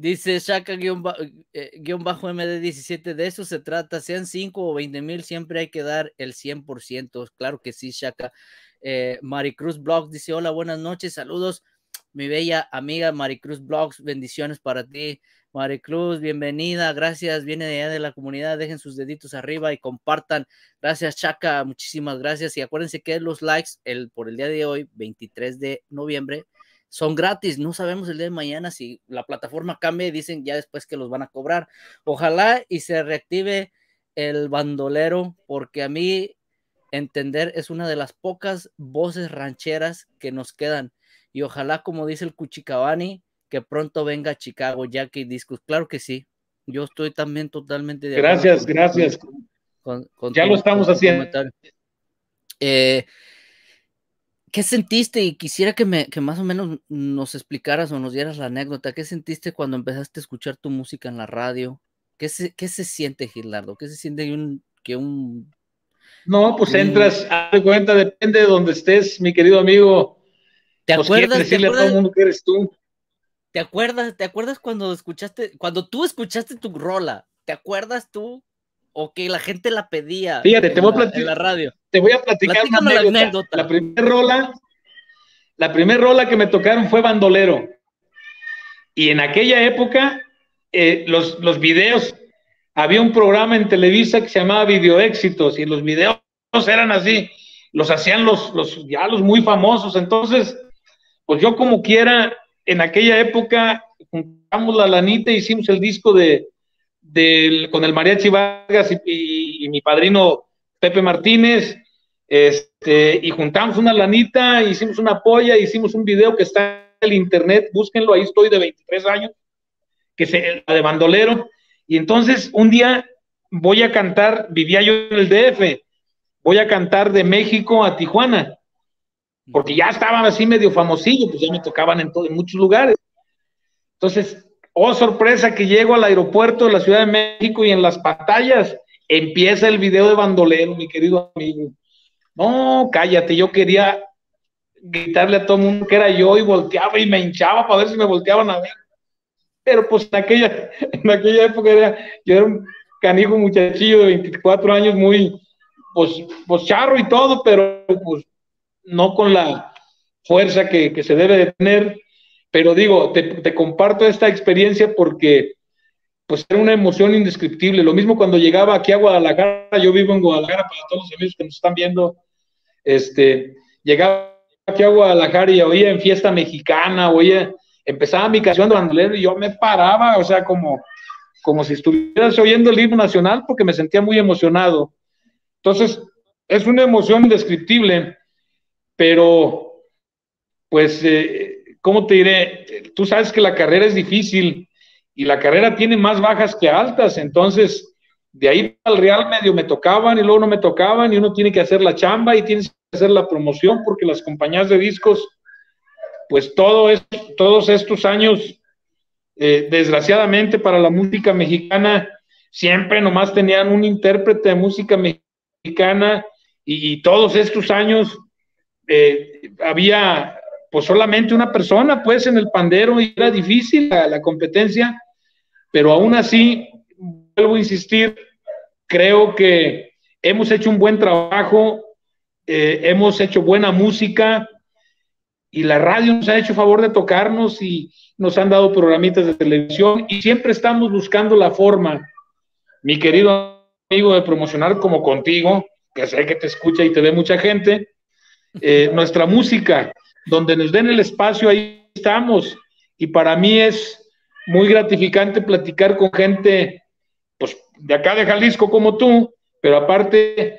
Dice Shaka-MD17, eh, de eso se trata, sean 5 o 20 mil, siempre hay que dar el 100%. Claro que sí, Shaka. Eh, Maricruz Blogs dice, hola, buenas noches, saludos, mi bella amiga Maricruz Blogs, bendiciones para ti. Maricruz, bienvenida, gracias, viene de allá de la comunidad, dejen sus deditos arriba y compartan. Gracias, Chaka, muchísimas gracias. Y acuérdense que los likes el, por el día de hoy, 23 de noviembre, son gratis. No sabemos el día de mañana si la plataforma cambia y dicen ya después que los van a cobrar. Ojalá y se reactive el bandolero, porque a mí entender es una de las pocas voces rancheras que nos quedan. Y ojalá, como dice el Cuchicabani, que pronto venga a Chicago, Jackie Discos. Claro que sí. Yo estoy también totalmente de Gracias, gracias. ya lo estamos haciendo. Eh, ¿Qué sentiste? Y quisiera que, me, que más o menos nos explicaras o nos dieras la anécdota. ¿Qué sentiste cuando empezaste a escuchar tu música en la radio? ¿Qué se, qué se siente, Gilardo? ¿Qué se siente que un... Que un no, pues entras, a de cuenta, depende de donde estés, mi querido amigo. ¿Te pues, acuerdas? decirle a todo el mundo que eres tú. ¿Te acuerdas? ¿Te acuerdas cuando escuchaste, cuando tú escuchaste tu rola? ¿Te acuerdas tú o que la gente la pedía. Fíjate, te voy a platicar. la radio. Te voy a platicar una anécdota. La, primera rola, la primera rola que me tocaron fue Bandolero. Y en aquella época, eh, los, los videos, había un programa en Televisa que se llamaba Video Éxitos, y los videos eran así, los hacían los, los, ya los muy famosos. Entonces, pues yo como quiera, en aquella época, juntamos la lanita, hicimos el disco de, con el Mariachi Vargas y, mi padrino Pepe Martínez, este, y juntamos una lanita, hicimos una polla, hicimos un video que está en el internet, búsquenlo, ahí estoy de 23 años, que se, de bandolero, y entonces un día voy a cantar, vivía yo en el DF, voy a cantar de México a Tijuana, porque ya estaba así medio famosillo, pues ya me tocaban en, todo, en muchos lugares. Entonces Oh, sorpresa que llego al aeropuerto de la Ciudad de México y en las pantallas empieza el video de bandolero, mi querido amigo. No, cállate, yo quería gritarle a todo el mundo que era yo y volteaba y me hinchaba para ver si me volteaban a ver. Pero pues en aquella, en aquella época era, yo era un canijo muchachillo de 24 años, muy, pues, pues charro y todo, pero pues no con la fuerza que, que se debe de tener pero digo, te, comparto esta experiencia porque pues era una emoción indescriptible. Lo mismo cuando llegaba aquí a Guadalajara, yo vivo en Guadalajara para todos los amigos que nos están viendo, este, llegaba aquí a Guadalajara y oía en fiesta mexicana, oía, empezaba mi canción de bandolero y yo me paraba, o sea, como, como si estuvieras oyendo el himno nacional porque me sentía muy emocionado. Entonces, es una emoción indescriptible, pero, pues, eh, ¿cómo te diré? Tú sabes que la carrera es difícil y la carrera tiene más bajas que altas, entonces, de ahí al Real medio me tocaban y luego no me tocaban y uno tiene que hacer la chamba y tienes que hacer la promoción porque las compañías de discos, pues todo es, todos estos años eh, desgraciadamente para la música mexicana, siempre nomás tenían un intérprete de música mexicana y, todos estos años eh, había pues solamente una persona pues en el pandero era difícil la, competencia, pero aún así, vuelvo a insistir, creo que hemos hecho un buen trabajo, eh, hemos hecho buena música y la radio nos ha hecho favor de tocarnos y, nos han dado programitas de televisión y siempre estamos buscando la forma, mi querido amigo, de promocionar como contigo, que sé que te escucha y te ve mucha gente, eh, nuestra música, donde nos den el espacio, ahí estamos. Y para mí es muy gratificante platicar con gente, pues, de acá de Jalisco como tú, pero aparte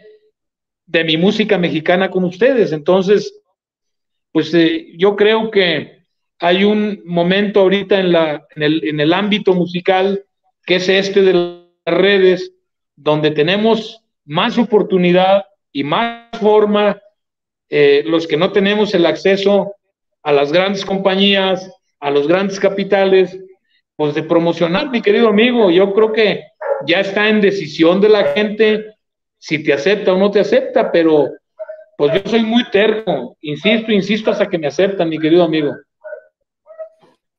de mi música mexicana con ustedes. Entonces, pues eh, yo creo que hay un momento ahorita en, la, en, el, en el ámbito musical que es este de las redes, donde tenemos más oportunidad y más forma, eh, los que no tenemos el acceso a las grandes compañías, a los grandes capitales, pues de promocionar, mi querido amigo. Yo creo que ya está en decisión de la gente si te acepta o no te acepta, pero pues yo soy muy terco, insisto, insisto hasta que me aceptan, mi querido amigo.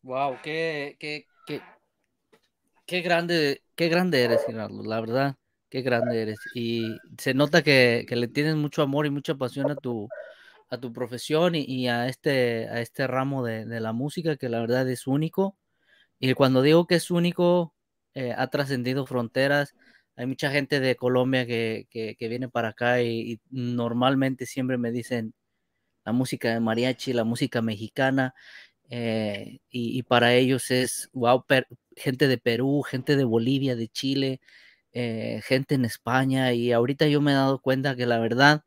Wow, qué, qué, qué, grande, qué grande eres, Gerardo, la verdad, qué grande eres. Y se nota que, le tienes mucho amor y mucha pasión a tu, a tu profesión y, a, este, a este ramo de, la música que la verdad es único. Y cuando digo que es único, eh, ha trascendido fronteras. Hay mucha gente de Colombia que, viene para acá y, normalmente siempre me dicen la música de mariachi, la música mexicana. Eh, y, para ellos es, wow, gente de Perú, gente de Bolivia, de Chile, eh, gente en España, y ahorita yo me he dado cuenta que la verdad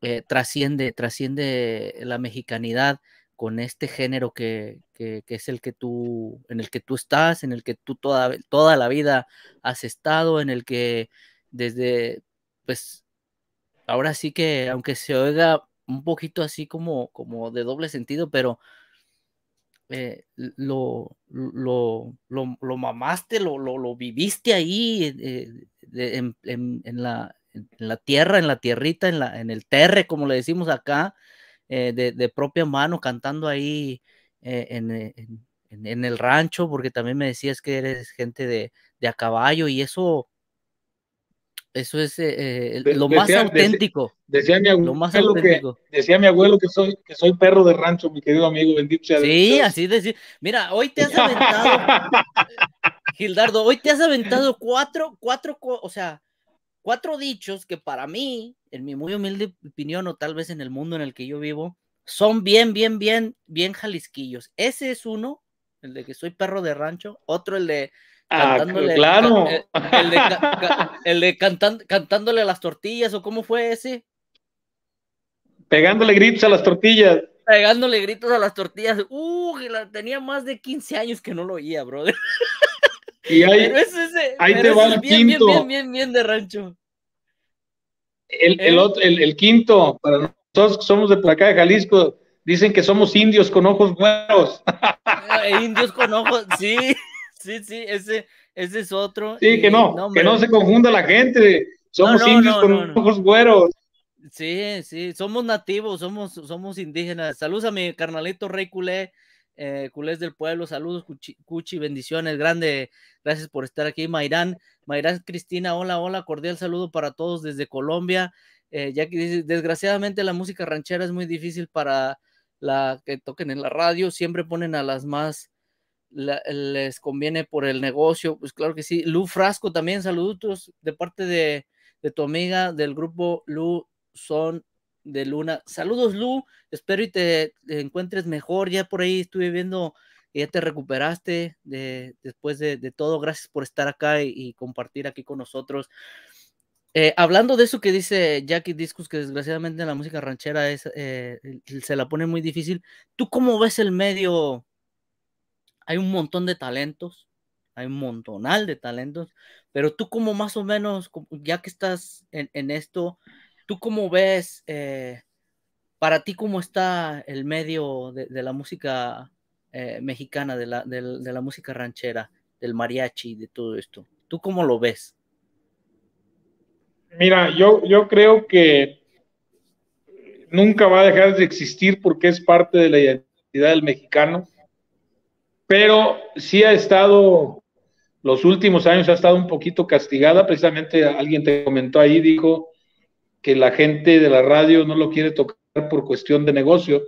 eh, trasciende, trasciende la mexicanidad con este género que, es el que tú, en el que tú estás, en el que tú toda, toda la vida has estado, en el que desde, pues, ahora sí que, aunque se oiga un poquito así como, como de doble sentido, pero eh, lo, lo, lo, mamaste, lo, lo, viviste ahí eh, en, la, en, la, tierra, en la tierrita, en, la, en el terre, como le decimos acá, eh, de, propia mano, cantando ahí en, el rancho, porque también me decías que eres gente de, de a caballo y eso eso es eh, lo más auténtico. Decía, mi abuelo, Que, decía mi abuelo que soy, que soy perro de rancho, mi querido amigo, bendito sea Sí, así decir. Mira, hoy te has aventado, Gildardo, hoy te has aventado cuatro, cuatro, o sea, cuatro dichos que para mí, en mi muy humilde opinión, o tal vez en el mundo en el que yo vivo, son bien, bien, bien, bien jalisquillos. Ese es uno, el de que soy perro de rancho, otro el de Ah, claro. El, de, cantándole a las tortillas, ¿o cómo fue ese? Pegándole gritos a las tortillas. Pegándole gritos a las tortillas. Uh, tenía más de 15 años que no lo oía, brother. Y ahí, ahí te va el bien, quinto. Bien, bien, bien, bien de rancho. El, el, ¿Eh? el, el, quinto, para nosotros que somos de por acá de Jalisco, dicen que somos indios con ojos buenos. indios con ojos, sí. Sí, sí, ese, ese es otro. Sí, que no, que no se confunda la gente. Somos indios con ojos güeros. Sí, sí, somos nativos, somos, somos indígenas. Saludos a mi carnalito Rey Culé, eh, Culés del pueblo, saludos, Cuchi, bendiciones, grande, gracias por estar aquí. Mayrán, Mayrán Cristina, hola, hola, cordial saludo para todos desde Colombia. Eh, ya que desgraciadamente la música ranchera es muy difícil para la que toquen en la radio, siempre ponen a las más les conviene por el negocio, pues claro que sí. Lu Frasco también, saludos de parte de, tu amiga del grupo Lu Son de Luna. Saludos Lu, espero y te, encuentres mejor. Ya por ahí estuve viendo ya te recuperaste de, después de, todo. Gracias por estar acá y, compartir aquí con nosotros. Eh, hablando de eso que dice Jackie Discus, que desgraciadamente la música ranchera es, eh, se la pone muy difícil. ¿Tú cómo ves el medio? Hay un montón de talentos, hay un montonal de talentos, pero tú como más o menos, ya que estás en, esto, ¿tú cómo ves, eh, para ti cómo está el medio de la música eh, mexicana, de la, de, la música ranchera, del mariachi, de todo esto. ¿Tú cómo lo ves? Mira, yo, yo creo que nunca va a dejar de existir porque es parte de la identidad del mexicano, pero sí ha estado, los últimos años ha estado un poquito castigada, precisamente alguien te comentó ahí, dijo que la gente de la radio no lo quiere tocar por cuestión de negocio,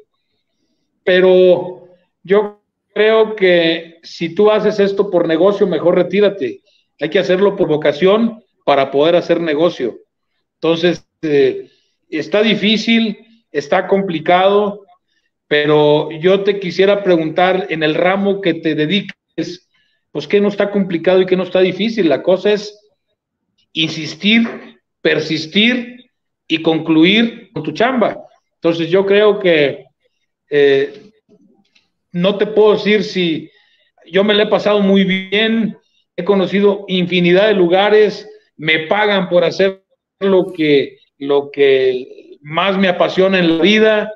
pero yo creo que si tú haces esto por negocio, mejor retírate. Hay que hacerlo por vocación para poder hacer negocio. Entonces, eh, está difícil, está complicado, pero yo te quisiera preguntar en el ramo que te dediques, pues qué no está complicado y qué no está difícil. La cosa es insistir, persistir y concluir con tu chamba. Entonces, yo creo que eh, no te puedo decir si yo me lo he pasado muy bien, he conocido infinidad de lugares, me pagan por hacer lo que, lo que más me apasiona en la vida.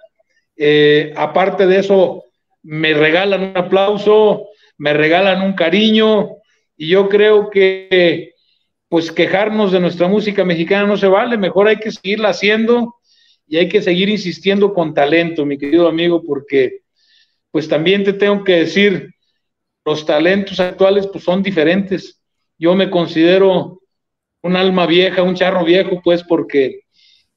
Eh, aparte de eso, me regalan un aplauso, me regalan un cariño, y yo creo que pues quejarnos de nuestra música mexicana no se vale, mejor hay que seguirla haciendo y hay que seguir insistiendo con talento, mi querido amigo, porque pues también te tengo que decir, los talentos actuales pues son diferentes. Yo me considero un alma vieja, un charro viejo, pues porque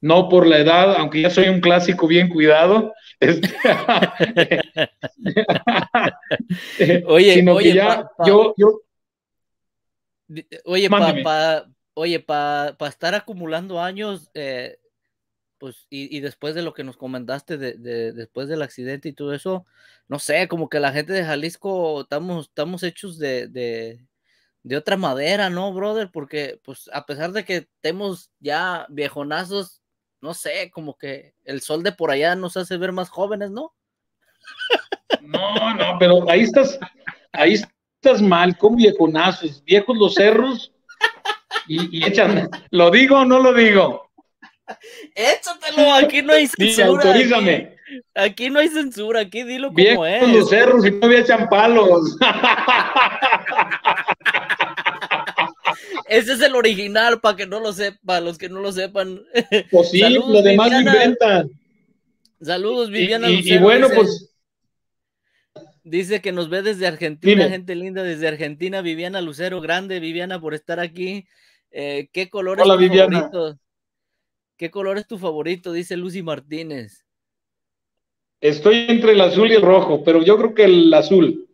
no por la edad, aunque ya soy un clásico bien cuidado. Este, oye, sino oye, que ya yo, yo, Oye, para oye, para estar acumulando años, eh, pues, y, después de lo que nos comentaste de, después del accidente y todo eso, no sé, como que la gente de Jalisco estamos, estamos hechos de, de, otra madera, ¿no, brother? Porque, pues, a pesar de que estemos ya viejonazos, no sé, como que el sol de por allá nos hace ver más jóvenes, ¿no? No, no, pero ahí estás, ahí estás mal, con viejonazos, viejos los cerros y, y echan, ¿lo digo o no lo digo? Échatelo, aquí no hay censura. autorízame. Aquí, no hay censura, aquí dilo como es. los cerros y todavía echan palos. Ese es el original, para que no lo sepan, los que no lo sepan. Pues sí, lo demás lo inventan. Saludos, Viviana. Y, bueno, pues. Dice que nos ve desde Argentina, gente linda desde Argentina. Viviana Lucero, grande, Viviana, por estar aquí. Eh, ¿Qué colores Hola, Viviana. ¿Qué color es tu favorito? Dice Lucy Martínez. Estoy entre el azul y el rojo, pero yo creo que el azul.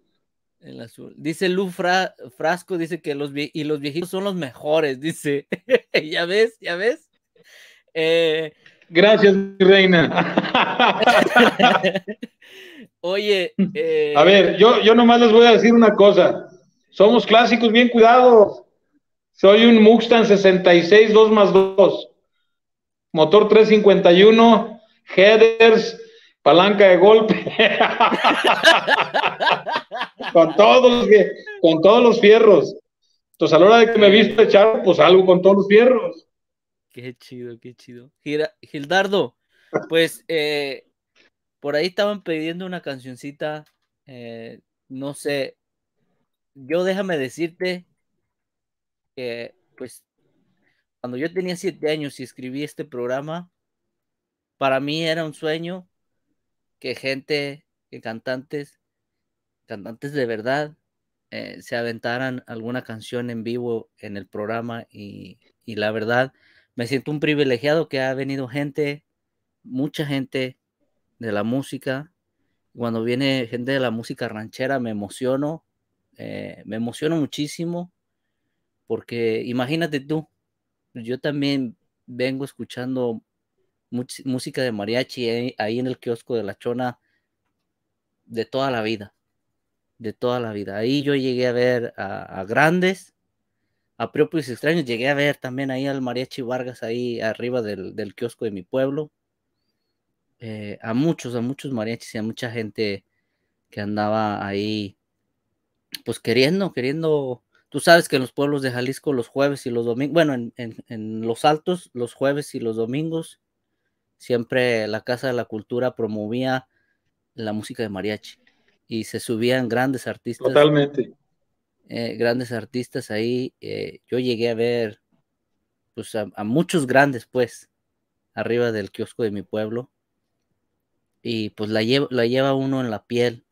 El azul. Dice Lu Frasco, dice que los, y los viejitos son los mejores, dice. ¿Ya ves? ¿Ya ves? Eh, Gracias, reina. Oye. Eh, a ver, yo, yo nomás les voy a decir una cosa. Somos clásicos, bien cuidados. Soy un Mustang 66, 2 más 2 motor 351, headers, palanca de golpe, con, todos los, con todos los fierros. Entonces, a la hora de que me visto echar, pues algo con todos los fierros. Qué chido, qué chido. Gildardo, pues eh, por ahí estaban pidiendo una cancioncita, eh, no sé, yo déjame decirte que pues cuando yo tenía siete años y escribí este programa, para mí era un sueño que gente, que cantantes, cantantes de verdad, eh, se aventaran alguna canción en vivo en el programa y, y la verdad me siento un privilegiado que ha venido gente, mucha gente de la música. Cuando viene gente de la música ranchera me emociono eh, me emociono muchísimo porque imagínate tú, yo también vengo escuchando música de mariachi ahí, en el kiosco de la Chona de toda la vida, de toda la vida. Ahí yo llegué a ver a, grandes, a propios extraños, llegué a ver también ahí al mariachi Vargas ahí arriba del, del kiosco de mi pueblo. Eh, a muchos, a muchos mariachis y a mucha gente que andaba ahí, pues queriendo, queriendo. Tú sabes que en los pueblos de Jalisco los jueves y los domingos, bueno, en, en los altos, los jueves y los domingos, siempre la Casa de la Cultura promovía la música de mariachi y se subían grandes artistas. Totalmente. Eh, grandes artistas ahí. Eh, yo llegué a ver pues a, muchos grandes pues arriba del kiosco de mi pueblo y pues la lleva, la lleva uno en la piel.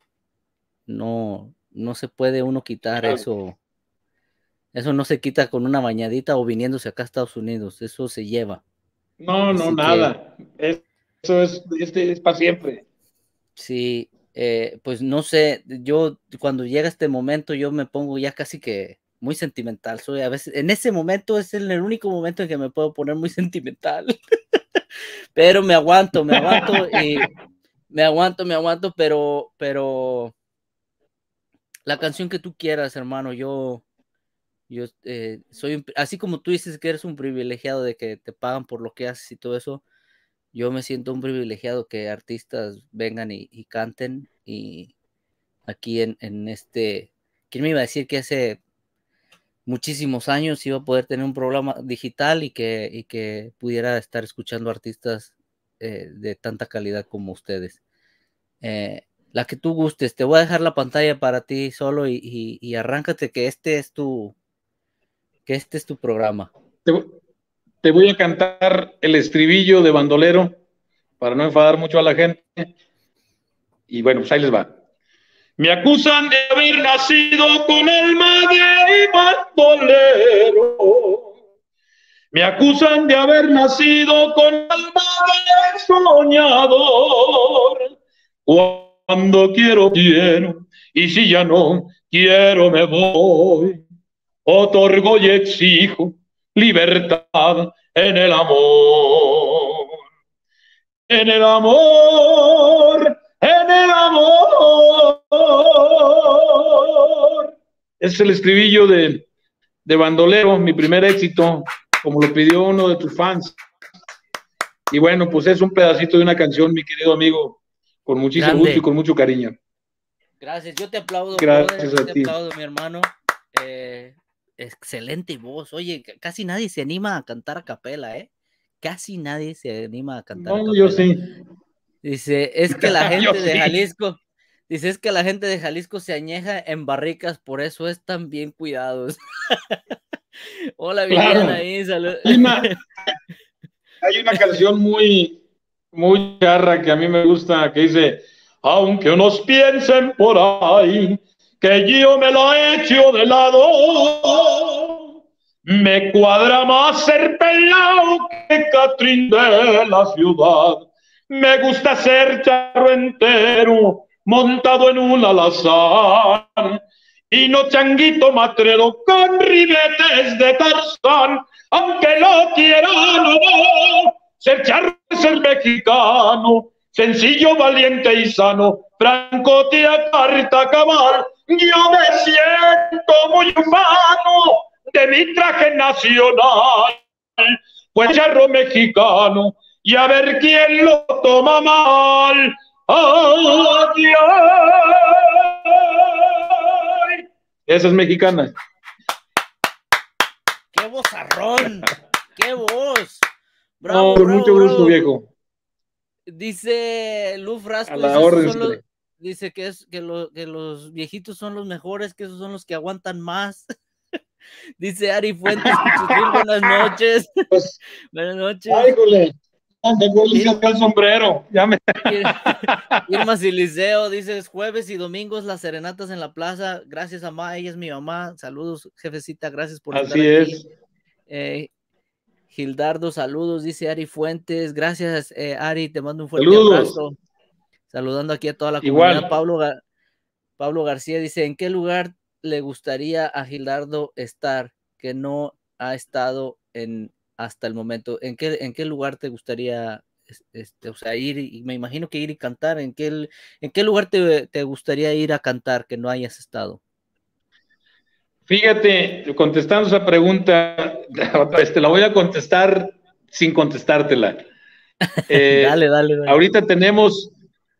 No, no se puede uno quitar eso. Eso no se quita con una bañadita o viniéndose acá a Estados Unidos. Eso se lleva. No, no, nada. eso es, este es para siempre. Sí, eh, pues no sé, yo cuando llega este momento yo me pongo ya casi que muy sentimental. Soy a veces, en ese momento es el, único momento en que me puedo poner muy sentimental. pero me aguanto, me aguanto y me aguanto, me aguanto, pero, pero la canción que tú quieras, hermano, yo, yo eh, soy, así como tú dices que eres un privilegiado de que te pagan por lo que haces y todo eso, yo me siento un privilegiado que artistas vengan y, canten y aquí en, este, ¿quién me iba a decir que hace muchísimos años iba a poder tener un programa digital y que, que pudiera estar escuchando artistas eh, de tanta calidad como ustedes? Eh, la que tú gustes, te voy a dejar la pantalla para ti solo y, y arráncate que este es tu, que este es tu programa. Te, voy a cantar el estribillo de bandolero para no enfadar mucho a la gente. Y bueno, pues ahí les va. Me acusan de haber nacido con alma de bandolero. Me acusan de haber nacido con alma de soñador. Cuando quiero, quiero. Y si ya no quiero, me voy otorgo y exijo libertad en el amor. En el amor, en el amor. Es el estribillo de, de Bandolero, mi primer éxito, como lo pidió uno de tus fans. Y bueno, pues es un pedacito de una canción, mi querido amigo, con muchísimo gusto y con mucho cariño. Gracias, yo te aplaudo. Gracias a ti. aplaudo, mi hermano. Eh, excelente voz. Oye, casi nadie se anima a cantar a capela, ¿eh? Casi nadie se anima a cantar. No, yo sí. Dice, es que la gente de Jalisco, dice, es que la gente de Jalisco se añeja en barricas, por eso están bien cuidados. Hola, Viviana, ahí, Hay una, canción muy, muy charra que a mí me gusta, que dice, aunque unos piensen por ahí que yo me lo he hecho de lado. Me cuadra más ser pelado que Catrín de la ciudad. Me gusta ser charro entero, montado en un alazán. Y no changuito matrero con ribetes de Tarzán, aunque lo quieran o no. Ser charro es ser mexicano, sencillo, valiente y sano. Franco te carta cabal yo me siento muy humano de mi traje nacional, pues charro mexicano, y a ver quién lo toma mal. Ay, Esa es mexicana. ¡Qué vozarrón! ¡Qué voz! Bravo, por mucho gusto, viejo. Dice Luz Frasco. A la orden, dice que, es, que, los viejitos son los mejores, que esos son los que aguantan más. dice Ari Fuentes, buenas noches. Pues, buenas noches. Ay, el sombrero. Ya me... Irma Siliceo dice jueves y domingos las serenatas en la plaza. Gracias a Ma, ella es mi mamá. Saludos, jefecita, gracias por Así es. Eh, Gildardo, saludos, dice Ari Fuentes. Gracias, eh, Ari, te mando un fuerte abrazo. Saludando aquí a toda la comunidad. Pablo, Pablo García dice, ¿en qué lugar le gustaría a Gilardo estar que no ha estado en hasta el momento? ¿En qué, en qué lugar te gustaría este, o sea, ir y me imagino que ir y cantar, ¿en qué, en qué lugar te, te gustaría ir a cantar que no hayas estado? Fíjate, contestando esa pregunta, este, la voy a contestar sin contestártela. Eh, dale, dale, dale, Ahorita tenemos,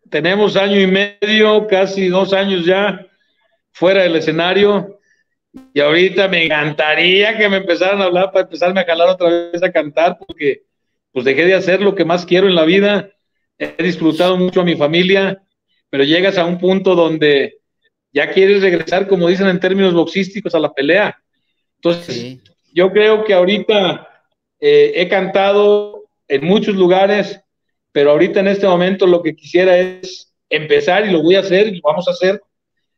tenemos año y medio, casi dos años ya fuera del escenario. Y ahorita me encantaría que me empezaran a hablar para empezarme a calar otra vez a cantar, porque pues dejé de hacer lo que más quiero en la vida. He disfrutado mucho a mi familia, pero llegas a un punto donde ya quieres regresar, como dicen en términos boxísticos, a la pelea. Entonces, yo creo que ahorita eh, he cantado en muchos lugares, pero ahorita en este momento lo que quisiera es empezar, y lo voy a hacer, y lo vamos a hacer,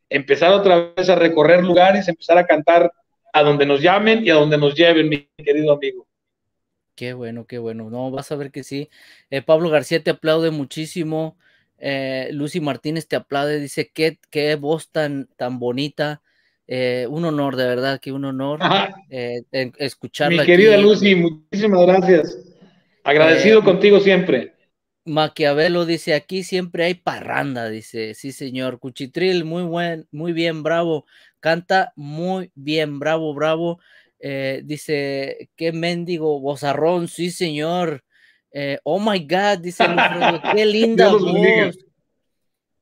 empezar otra vez a recorrer lugares, empezar a cantar a donde nos llamen y a donde nos lleven, mi querido amigo. Qué bueno, qué bueno. No, vas a ver que sí. Eh, Pablo García te aplaude muchísimo. Eh, Lucy Martínez te aplaude, dice, qué, qué voz tan, tan bonita. Eh, un honor, de verdad, que un honor escucharla. Mi querida Lucy, muchísimas gracias. Agradecido contigo siempre. Maquiavelo dice, aquí siempre hay parranda, dice, sí señor. Cuchitril, muy buen, muy bien, bravo. Canta muy bien, bravo, bravo. Eh, dice, qué mendigo bozarrón, sí, señor. Eh, oh my God, dice qué linda voz.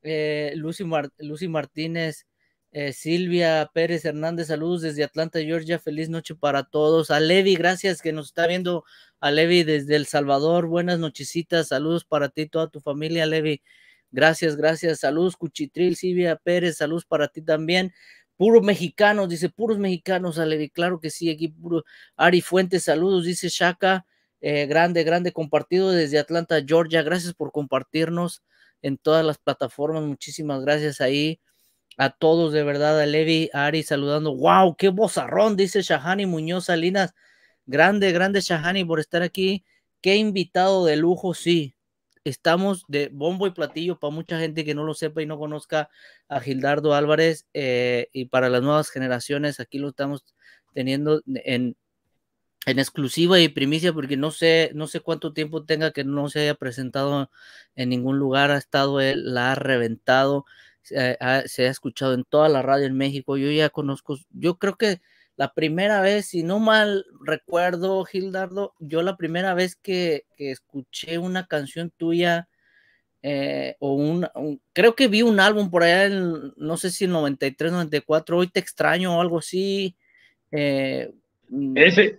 Eh, Lucy, Lucy, Martínez, Silvia Pérez Hernández, saludos desde Atlanta, Georgia. Feliz noche para todos. A Levi, gracias que nos está viendo. A Levi desde El Salvador, buenas nochecitas. Saludos para ti y toda tu familia, Levi. Gracias, gracias. Saludos, Cuchitril, Silvia Pérez, saludos para ti también. Puros mexicanos, dice, puros mexicanos, Alevi, claro que sí, aquí puro. Ari Fuentes, saludos, dice Shaka, eh, grande, grande, compartido desde Atlanta, Georgia, gracias por compartirnos en todas las plataformas, muchísimas gracias ahí a todos, de verdad, a Levi, Ari, saludando, wow, qué bozarrón, dice Shahani Muñoz Salinas, grande, grande Shahani por estar aquí, qué invitado de lujo, sí, estamos de bombo y platillo para mucha gente que no lo sepa y no conozca a Gildardo Álvarez eh, y para las nuevas generaciones aquí lo estamos teniendo en, en exclusiva y primicia porque no sé no sé cuánto tiempo tenga que no se haya presentado en ningún lugar. Ha estado él la ha reventado se ha, se ha escuchado en toda la radio en México. Yo ya conozco yo creo que la primera vez, si no mal recuerdo, Gildardo, yo la primera vez que, escuché una canción tuya, eh, o un, creo que vi un álbum por allá, en, no sé si en 93, 94, Hoy Te Extraño o algo así. Eh, mm. ese,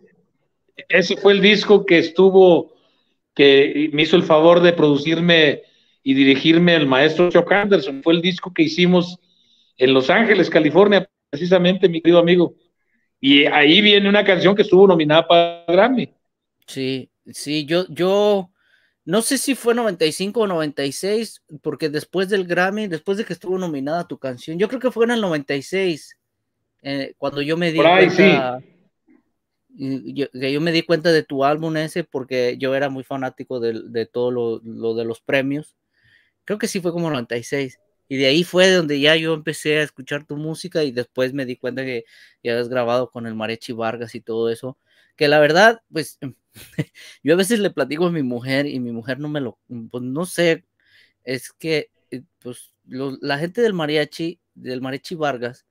ese fue el disco que estuvo, que me hizo el favor de producirme y dirigirme el maestro Chuck Anderson. Fue el disco que hicimos en Los Ángeles, California, precisamente, mi querido amigo. Y ahí viene una canción que estuvo nominada para Grammy. Sí, sí, yo, yo no sé si fue 95 o 96, porque después del Grammy, después de que estuvo nominada tu canción, yo creo que fue en el 96, eh, cuando yo me di cuenta. Yo, yo me di cuenta de tu álbum ese porque yo era muy fanático de, de todo lo, lo, de los premios. Creo que sí fue como 96. Y de ahí fue donde ya yo empecé a escuchar tu música y después me di cuenta que ya habías grabado con el Marechi Vargas y todo eso. Que la verdad, pues yo a veces le platico a mi mujer y mi mujer no me lo, pues no sé, es que eh, pues la gente del mariachi, del Marechi Vargas,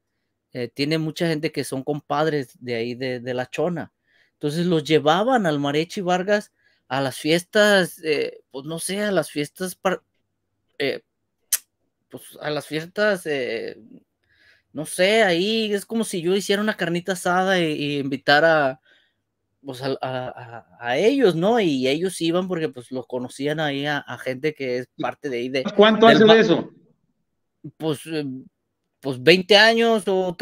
eh, tiene mucha gente que son compadres de ahí de, la chona. Entonces los llevaban al Marechi Vargas a las fiestas, eh, pues no sé, a las fiestas para, pues a las fiestas, eh, no sé, ahí es como si yo hiciera una carnita asada y, invitara pues a, ellos, ¿no? Y ellos iban porque pues los conocían ahí a, gente que es parte de ahí de... ¿Cuánto hace de eso? Pues, eh, pues 20 años o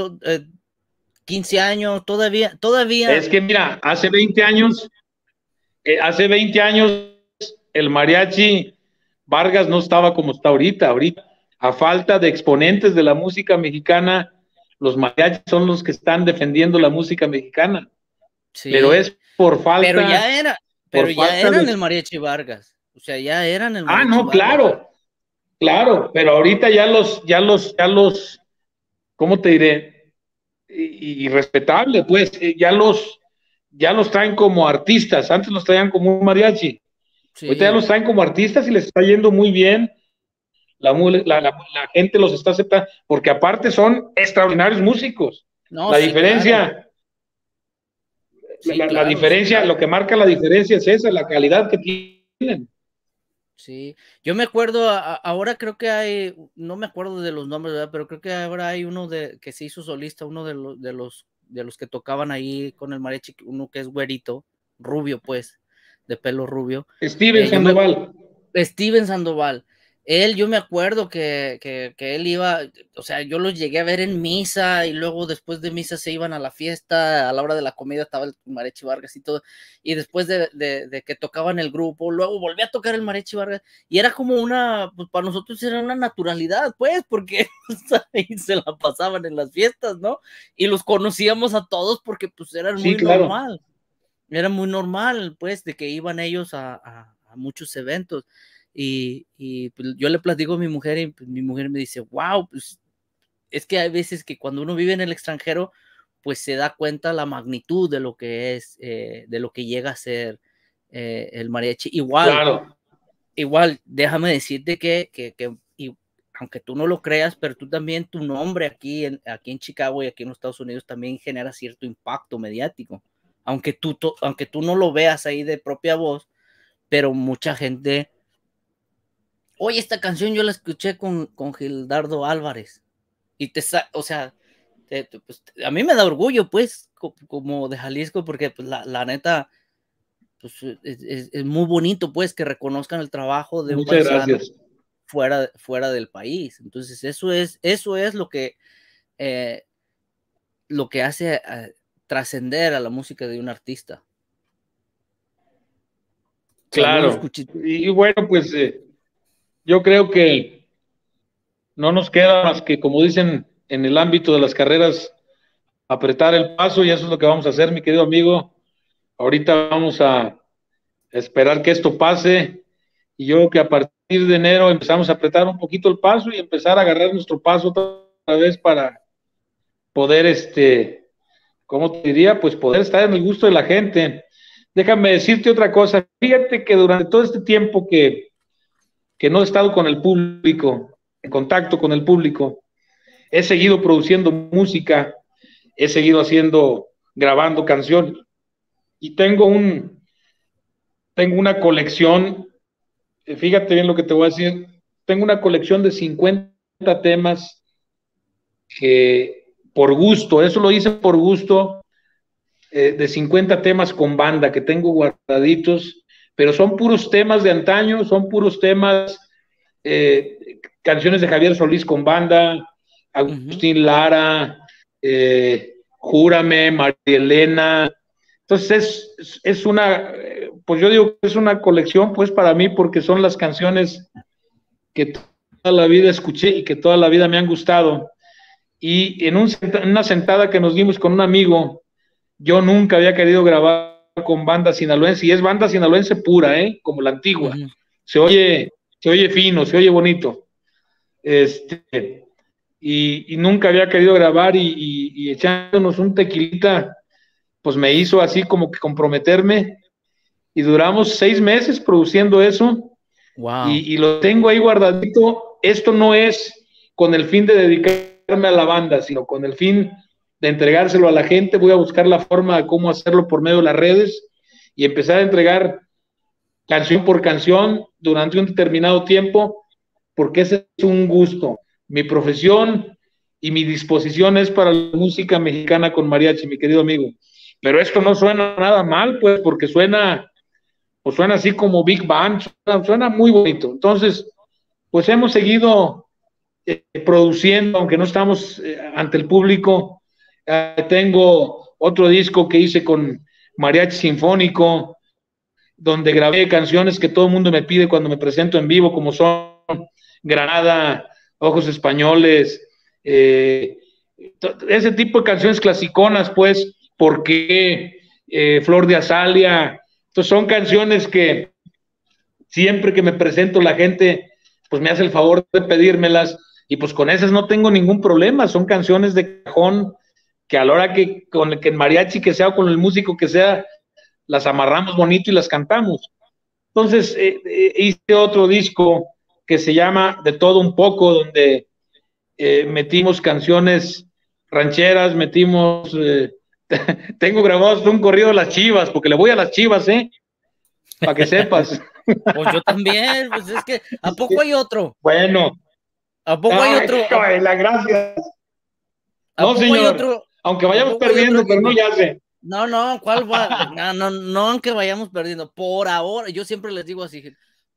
15 eh, años, todavía, todavía... Es que mira, hace 20 años, hace 20 años el mariachi Vargas no estaba como está ahorita, ahorita a falta de exponentes de la música mexicana, los mariachis son los que están defendiendo la música mexicana. Pero es por falta. Pero ya era, pero ya eran el mariachi Vargas. O sea, ya eran el Ah, no, claro. Claro, pero ahorita ya los, ya los, ya los, ¿cómo te diré? y, respetable, pues eh, ya los, ya los traen como artistas, antes los traían como un mariachi, ahorita ya los traen como artistas y les está yendo muy bien, la, gente los está aceptando, porque aparte son extraordinarios músicos. la diferencia, la, diferencia, lo que marca la diferencia es esa, la calidad que tienen. Sí, yo me acuerdo, ahora creo que hay, no me acuerdo de los nombres, ¿verdad? pero creo que ahora hay uno de que se hizo solista, uno de los de los de los que tocaban ahí con el mariachi, uno que es güerito, rubio pues, de pelo rubio. Steven eh, Sandoval. Steven Sandoval. Él, yo me acuerdo que, que, él iba, o sea, yo los llegué a ver en misa y luego después de misa se iban a la fiesta, a la hora de la comida estaba el Marechi Vargas y todo, y después de, de, que tocaban el grupo, luego volví a tocar el Marechi Vargas y era como una, pues para nosotros era una naturalidad, pues, porque ahí se la pasaban en las fiestas, ¿no? Y los conocíamos a todos porque pues era muy normal, era muy normal, pues, de que iban ellos a, a muchos eventos. Y, pues, yo le platico a mi mujer y pues, mi mujer me dice, wow, pues es que hay veces que cuando uno vive en el extranjero, pues se da cuenta la magnitud de lo que es, eh, de lo que llega a ser eh, el mariachi. Igual, igual, déjame decirte que, que, que aunque tú no lo creas, pero tú también, tu nombre aquí en, aquí en Chicago y aquí en los Estados Unidos también genera cierto impacto mediático. Aunque tú, aunque tú no lo veas ahí de propia voz, pero mucha gente oye, esta canción yo la escuché con, con Gildardo Álvarez. Y te, o sea, pues, a mí me da orgullo, pues, como de Jalisco, porque pues, la, neta, pues, es, muy bonito, pues, que reconozcan el trabajo de un paisano fuera, fuera del país. Entonces, eso es, eso es lo que, eh, lo que hace eh, trascender a la música de un artista. Claro. y, bueno, pues eh, yo creo que no nos queda más que, como dicen en el ámbito de las carreras, apretar el paso y eso es lo que vamos a hacer, mi querido amigo. Ahorita vamos a esperar que esto pase y yo creo que a partir de enero empezamos a apretar un poquito el paso y empezar a agarrar nuestro paso otra vez para poder, este, ¿cómo te diría? Pues poder estar en el gusto de la gente. Déjame decirte otra cosa. Fíjate que durante todo este tiempo que, que no he estado con el público, en contacto con el público. He seguido produciendo música, he seguido haciendo, grabando canciones y tengo un, tengo una colección, eh, fíjate bien lo que te voy a decir, tengo una colección de 50 temas que por gusto, eso lo hice por gusto, eh, de 50 temas con banda que tengo guardaditos pero son puros temas de antaño, son puros temas, eh, canciones de Javier Solís con banda, Agustín Lara, eh, Júrame, María Elena. Entonces es, es, una, pues yo digo que es una colección, pues para mí, porque son las canciones que toda la vida escuché y que toda la vida me han gustado. Y en, en una sentada que nos dimos con un amigo, yo nunca había querido grabar con banda sinaloense y es banda sinaloense pura, ¿eh? Como la antigua. Se oye, se oye fino, se oye bonito. Este, y, nunca había querido grabar y, echándonos un tequilita, pues me hizo así como que comprometerme y duramos seis meses produciendo eso. Y, y lo tengo ahí guardadito. Esto no es con el fin de dedicarme a la banda, sino con el fin de entregárselo a la gente, voy a buscar la forma de cómo hacerlo por medio de las redes y empezar a entregar canción por canción durante un determinado tiempo, porque ese es un gusto. Mi profesión y mi disposición es para la música mexicana con mariachi, mi querido amigo. Pero esto no suena nada mal, pues, porque suena, pues suena así como Big Band, suena, muy bonito. Entonces, pues hemos seguido eh, produciendo, aunque no estamos eh, ante el público, tengo otro disco que hice con Mariachi Sinfónico, donde grabé canciones que todo el mundo me pide cuando me presento en vivo, como son Granada, Ojos Españoles, eh, ese tipo de canciones clasiconas, pues, porque eh, Flor de Azalia, entonces son canciones que siempre que me presento la gente, pues me hace el favor de pedírmelas y pues con esas no tengo ningún problema, son canciones de cajón que a la hora que con el, que el mariachi que sea o con el músico que sea, las amarramos bonito y las cantamos. Entonces eh, eh, hice otro disco que se llama De todo un poco, donde eh, metimos canciones rancheras, metimos, tengo grabado un corrido de las chivas, porque le voy a las chivas, ¿eh? Para que sepas. Pues yo también, pues es que, ¿a poco hay otro? Bueno. ¿A poco hay otro? La gracias. No, señor. Aunque vayamos perdiendo, pero no ya sé. No, no, ¿cuál va? No, no, no, aunque vayamos perdiendo. Por ahora, yo siempre les digo así,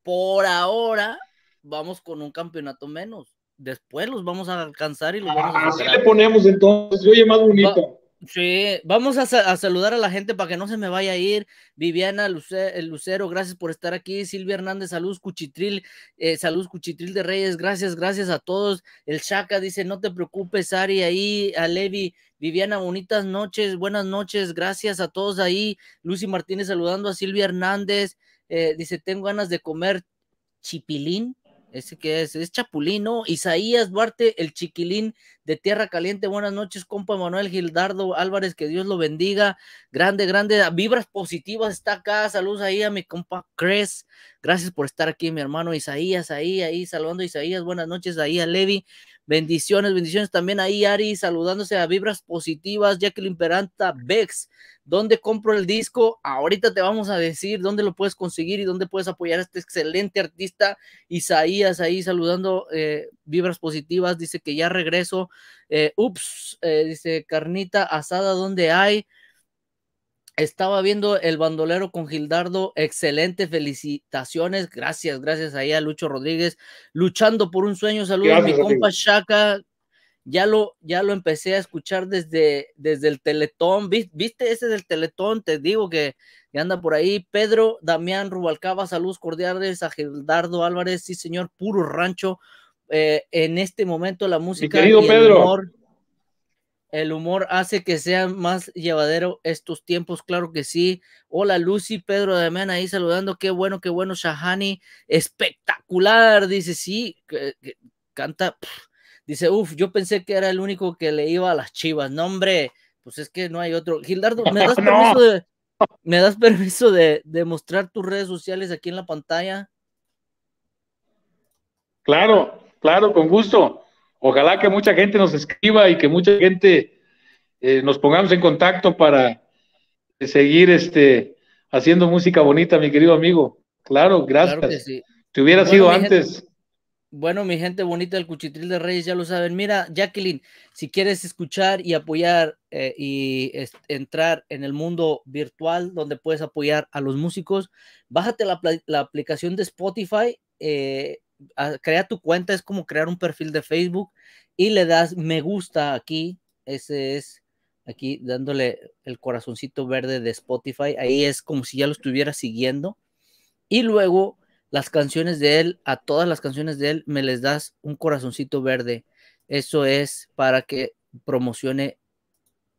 por ahora vamos con un campeonato menos. Después los vamos a alcanzar y los vamos a Así le ponemos entonces, oye más bonito. Sí, vamos a, saludar a la gente para que no se me vaya a ir. Viviana Lucero, gracias por estar aquí. Silvia Hernández, saludos Cuchitril, eh, saludos Cuchitril de Reyes, gracias, gracias a todos. El Shaka dice, no te preocupes, Ari, ahí, a Levi, Viviana, bonitas noches, buenas noches, gracias a todos ahí. Lucy Martínez saludando a Silvia Hernández, eh, dice, tengo ganas de comer chipilín. Ese que es, es Chapulino, Isaías Duarte, el chiquilín de Tierra Caliente. Buenas noches, compa Manuel Gildardo Álvarez, que Dios lo bendiga. Grande, grande, vibras positivas está acá. Saludos ahí a mi compa Chris. Gracias por estar aquí, mi hermano Isaías, ahí, ahí, saludando a Isaías. Buenas noches ahí a Levi. Bendiciones, bendiciones también ahí, Ari, saludándose a Vibras Positivas, Jacqueline Peranta, Bex. ¿Dónde compro el disco? Ahorita te vamos a decir dónde lo puedes conseguir y dónde puedes apoyar a este excelente artista. Isaías ahí saludando eh, Vibras Positivas, dice que ya regreso. Eh, ups, eh, dice Carnita Asada, ¿dónde hay? Estaba viendo el bandolero con Gildardo. Excelente, felicitaciones. Gracias, gracias ahí a Lucho Rodríguez. Luchando por un sueño. Saludos a mi compa Shaka. Ya lo, ya lo empecé a escuchar desde, desde el Teletón. ¿Viste ese del Teletón? Te digo que, anda por ahí. Pedro Damián Rubalcaba, saludos cordiales a Gildardo Álvarez. Sí, señor, puro rancho. Eh, en este momento la música. Mi querido Pedro el humor hace que sea más llevadero estos tiempos, claro que sí. Hola Lucy, Pedro de Mena ahí saludando, qué bueno, qué bueno, Shahani, espectacular, dice, sí, canta, dice, uff, yo pensé que era el único que le iba a las chivas, no hombre, pues es que no hay otro. Gildardo, ¿me das permiso de, ¿me das permiso de, de mostrar tus redes sociales aquí en la pantalla? Claro, claro, con gusto. Ojalá que mucha gente nos escriba y que mucha gente eh, nos pongamos en contacto para seguir este, haciendo música bonita, mi querido amigo. Claro, gracias. Te hubiera sido antes. bueno, mi gente bonita del Cuchitril de Reyes, ya lo saben. Mira, Jacqueline, si quieres escuchar y apoyar eh, y entrar en el mundo virtual donde puedes apoyar a los músicos, bájate la, la aplicación de Spotify. Eh, crea tu cuenta, es como crear un perfil de Facebook y le das me gusta aquí, ese es aquí dándole el corazoncito verde de Spotify, ahí es como si ya lo estuviera siguiendo. Y luego las canciones de él, a todas las canciones de él me les das un corazoncito verde, eso es para que promocione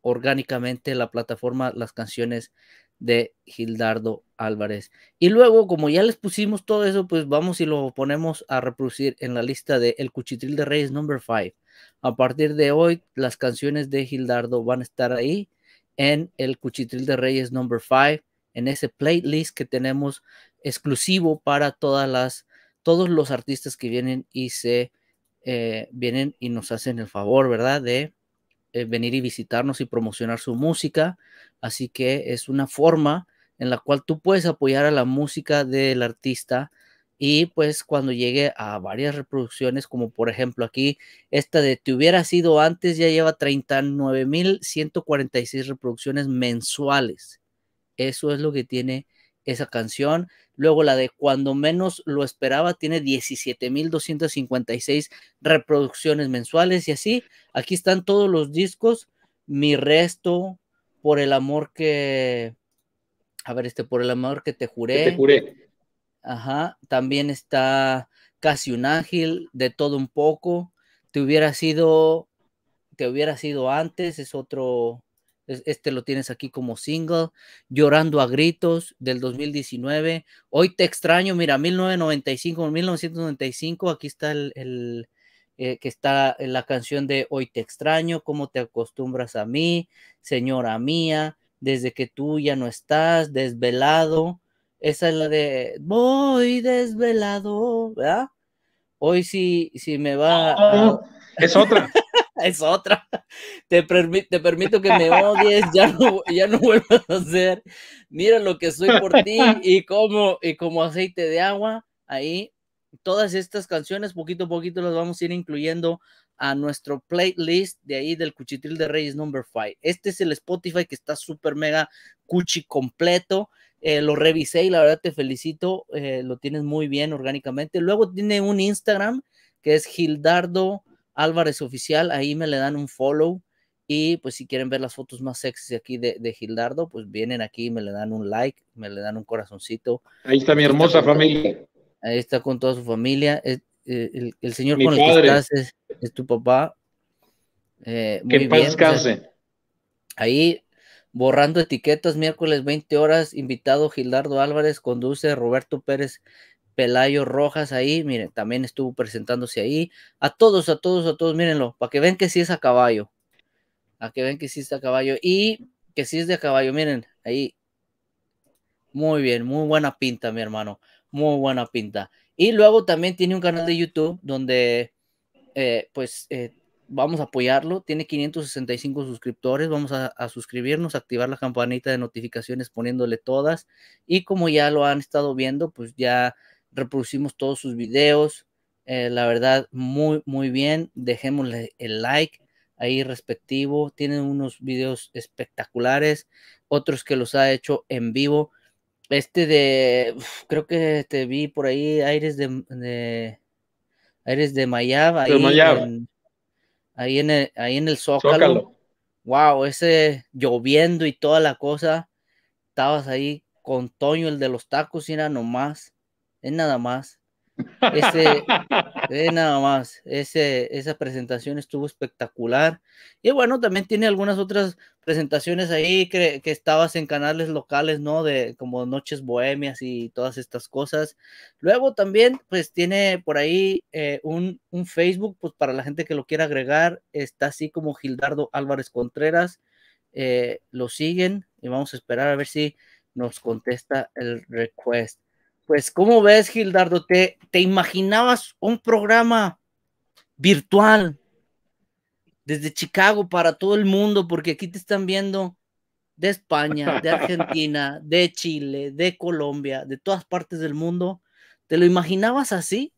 orgánicamente la plataforma, las canciones de Gildardo Álvarez. Y luego, como ya les pusimos todo eso, pues vamos y lo ponemos a reproducir en la lista de El Cuchitril de Reyes number 5. A partir de hoy, las canciones de Gildardo van a estar ahí en El Cuchitril de Reyes number 5, en ese playlist que tenemos exclusivo para todas las, todos los artistas que vienen y se eh, vienen y nos hacen el favor, ¿verdad? De eh, venir y visitarnos y promocionar su música. Así que es una forma en la cual tú puedes apoyar a la música del artista y pues cuando llegue a varias reproducciones, como por ejemplo aquí, esta de Te hubiera sido antes ya lleva 39.146 reproducciones mensuales. Eso es lo que tiene esa canción. Luego la de Cuando menos lo esperaba tiene 17.256 reproducciones mensuales y así. Aquí están todos los discos. Mi resto, por el amor que... A ver, este, por el amor que te juré. te juré. Ajá. También está Casi un ángel, de todo un poco. Te hubiera sido... Te hubiera sido antes, es otro, este lo tienes aquí como single, Llorando a Gritos del 2019. Hoy te extraño, mira, 1995, 1995, aquí está el, eh, que está la canción de Hoy te extraño, cómo te acostumbras a mí, señora mía, desde que tú ya no estás, desvelado. Esa es la de voy desvelado, ¿verdad? Hoy sí, si me va. a... es otra. es otra. Te, te permito que me odies, ya no, ya no vuelvas a hacer. Mira lo que soy por ti y como, y como aceite de agua. Ahí, todas estas canciones, poquito a poquito las vamos a ir incluyendo a nuestro playlist de ahí del Cuchitril de Reyes Number 5. Este es el Spotify que está súper mega cuchi completo. Eh, lo revisé y la verdad te felicito, eh, lo tienes muy bien orgánicamente. Luego tiene un Instagram que es Gildardo Álvarez Oficial, ahí me le dan un follow. Y pues si quieren ver las fotos más sexy aquí de, Gildardo, pues vienen aquí, me le dan un like, me le dan un corazoncito. Ahí está mi hermosa familia. ahí está con toda su familia. Eh, el, señor con el que estás es, tu papá. Eh, muy que ahí borrando etiquetas, miércoles 20 horas, invitado Gildardo Álvarez, conduce Roberto Pérez Pelayo Rojas ahí, miren, también estuvo presentándose ahí. A todos, a todos, a todos, mírenlo, para que vean que sí es a caballo. A que vean que sí está a caballo. Y que sí es de caballo, miren, ahí. Muy bien, muy buena pinta, mi hermano. Muy buena pinta. Y luego también tiene un canal de YouTube donde, eh, pues, eh, vamos a apoyarlo. Tiene 565 suscriptores. Vamos a, suscribirnos, activar la campanita de notificaciones poniéndole todas. Y como ya lo han estado viendo, pues ya reproducimos todos sus videos. Eh, la verdad, muy, muy bien. Dejémosle el like ahí respectivo. Tienen unos videos espectaculares, otros que los ha hecho en vivo. Este de, creo que te vi por ahí, Aires de, de Aires de Mayab, ahí, En, ahí, en el, ahí en el Zócalo. Wow, ese lloviendo y toda la cosa. Estabas ahí con Toño, el de los tacos, y era nomás es nada más. Ese, es nada más. Ese, esa presentación estuvo espectacular. Y bueno, también tiene algunas otras presentaciones ahí que, estabas en canales locales, ¿no? De como Noches Bohemias y todas estas cosas. Luego también, pues tiene por ahí eh, un, un, Facebook, pues para la gente que lo quiera agregar, está así como Gildardo Álvarez Contreras. Eh, lo siguen y vamos a esperar a ver si nos contesta el request. Pues, ¿cómo ves, Gildardo? ¿Te, ¿Te imaginabas un programa virtual desde Chicago para todo el mundo? Porque aquí te están viendo de España, de Argentina, de Chile, de Colombia, de todas partes del mundo. ¿Te lo imaginabas así?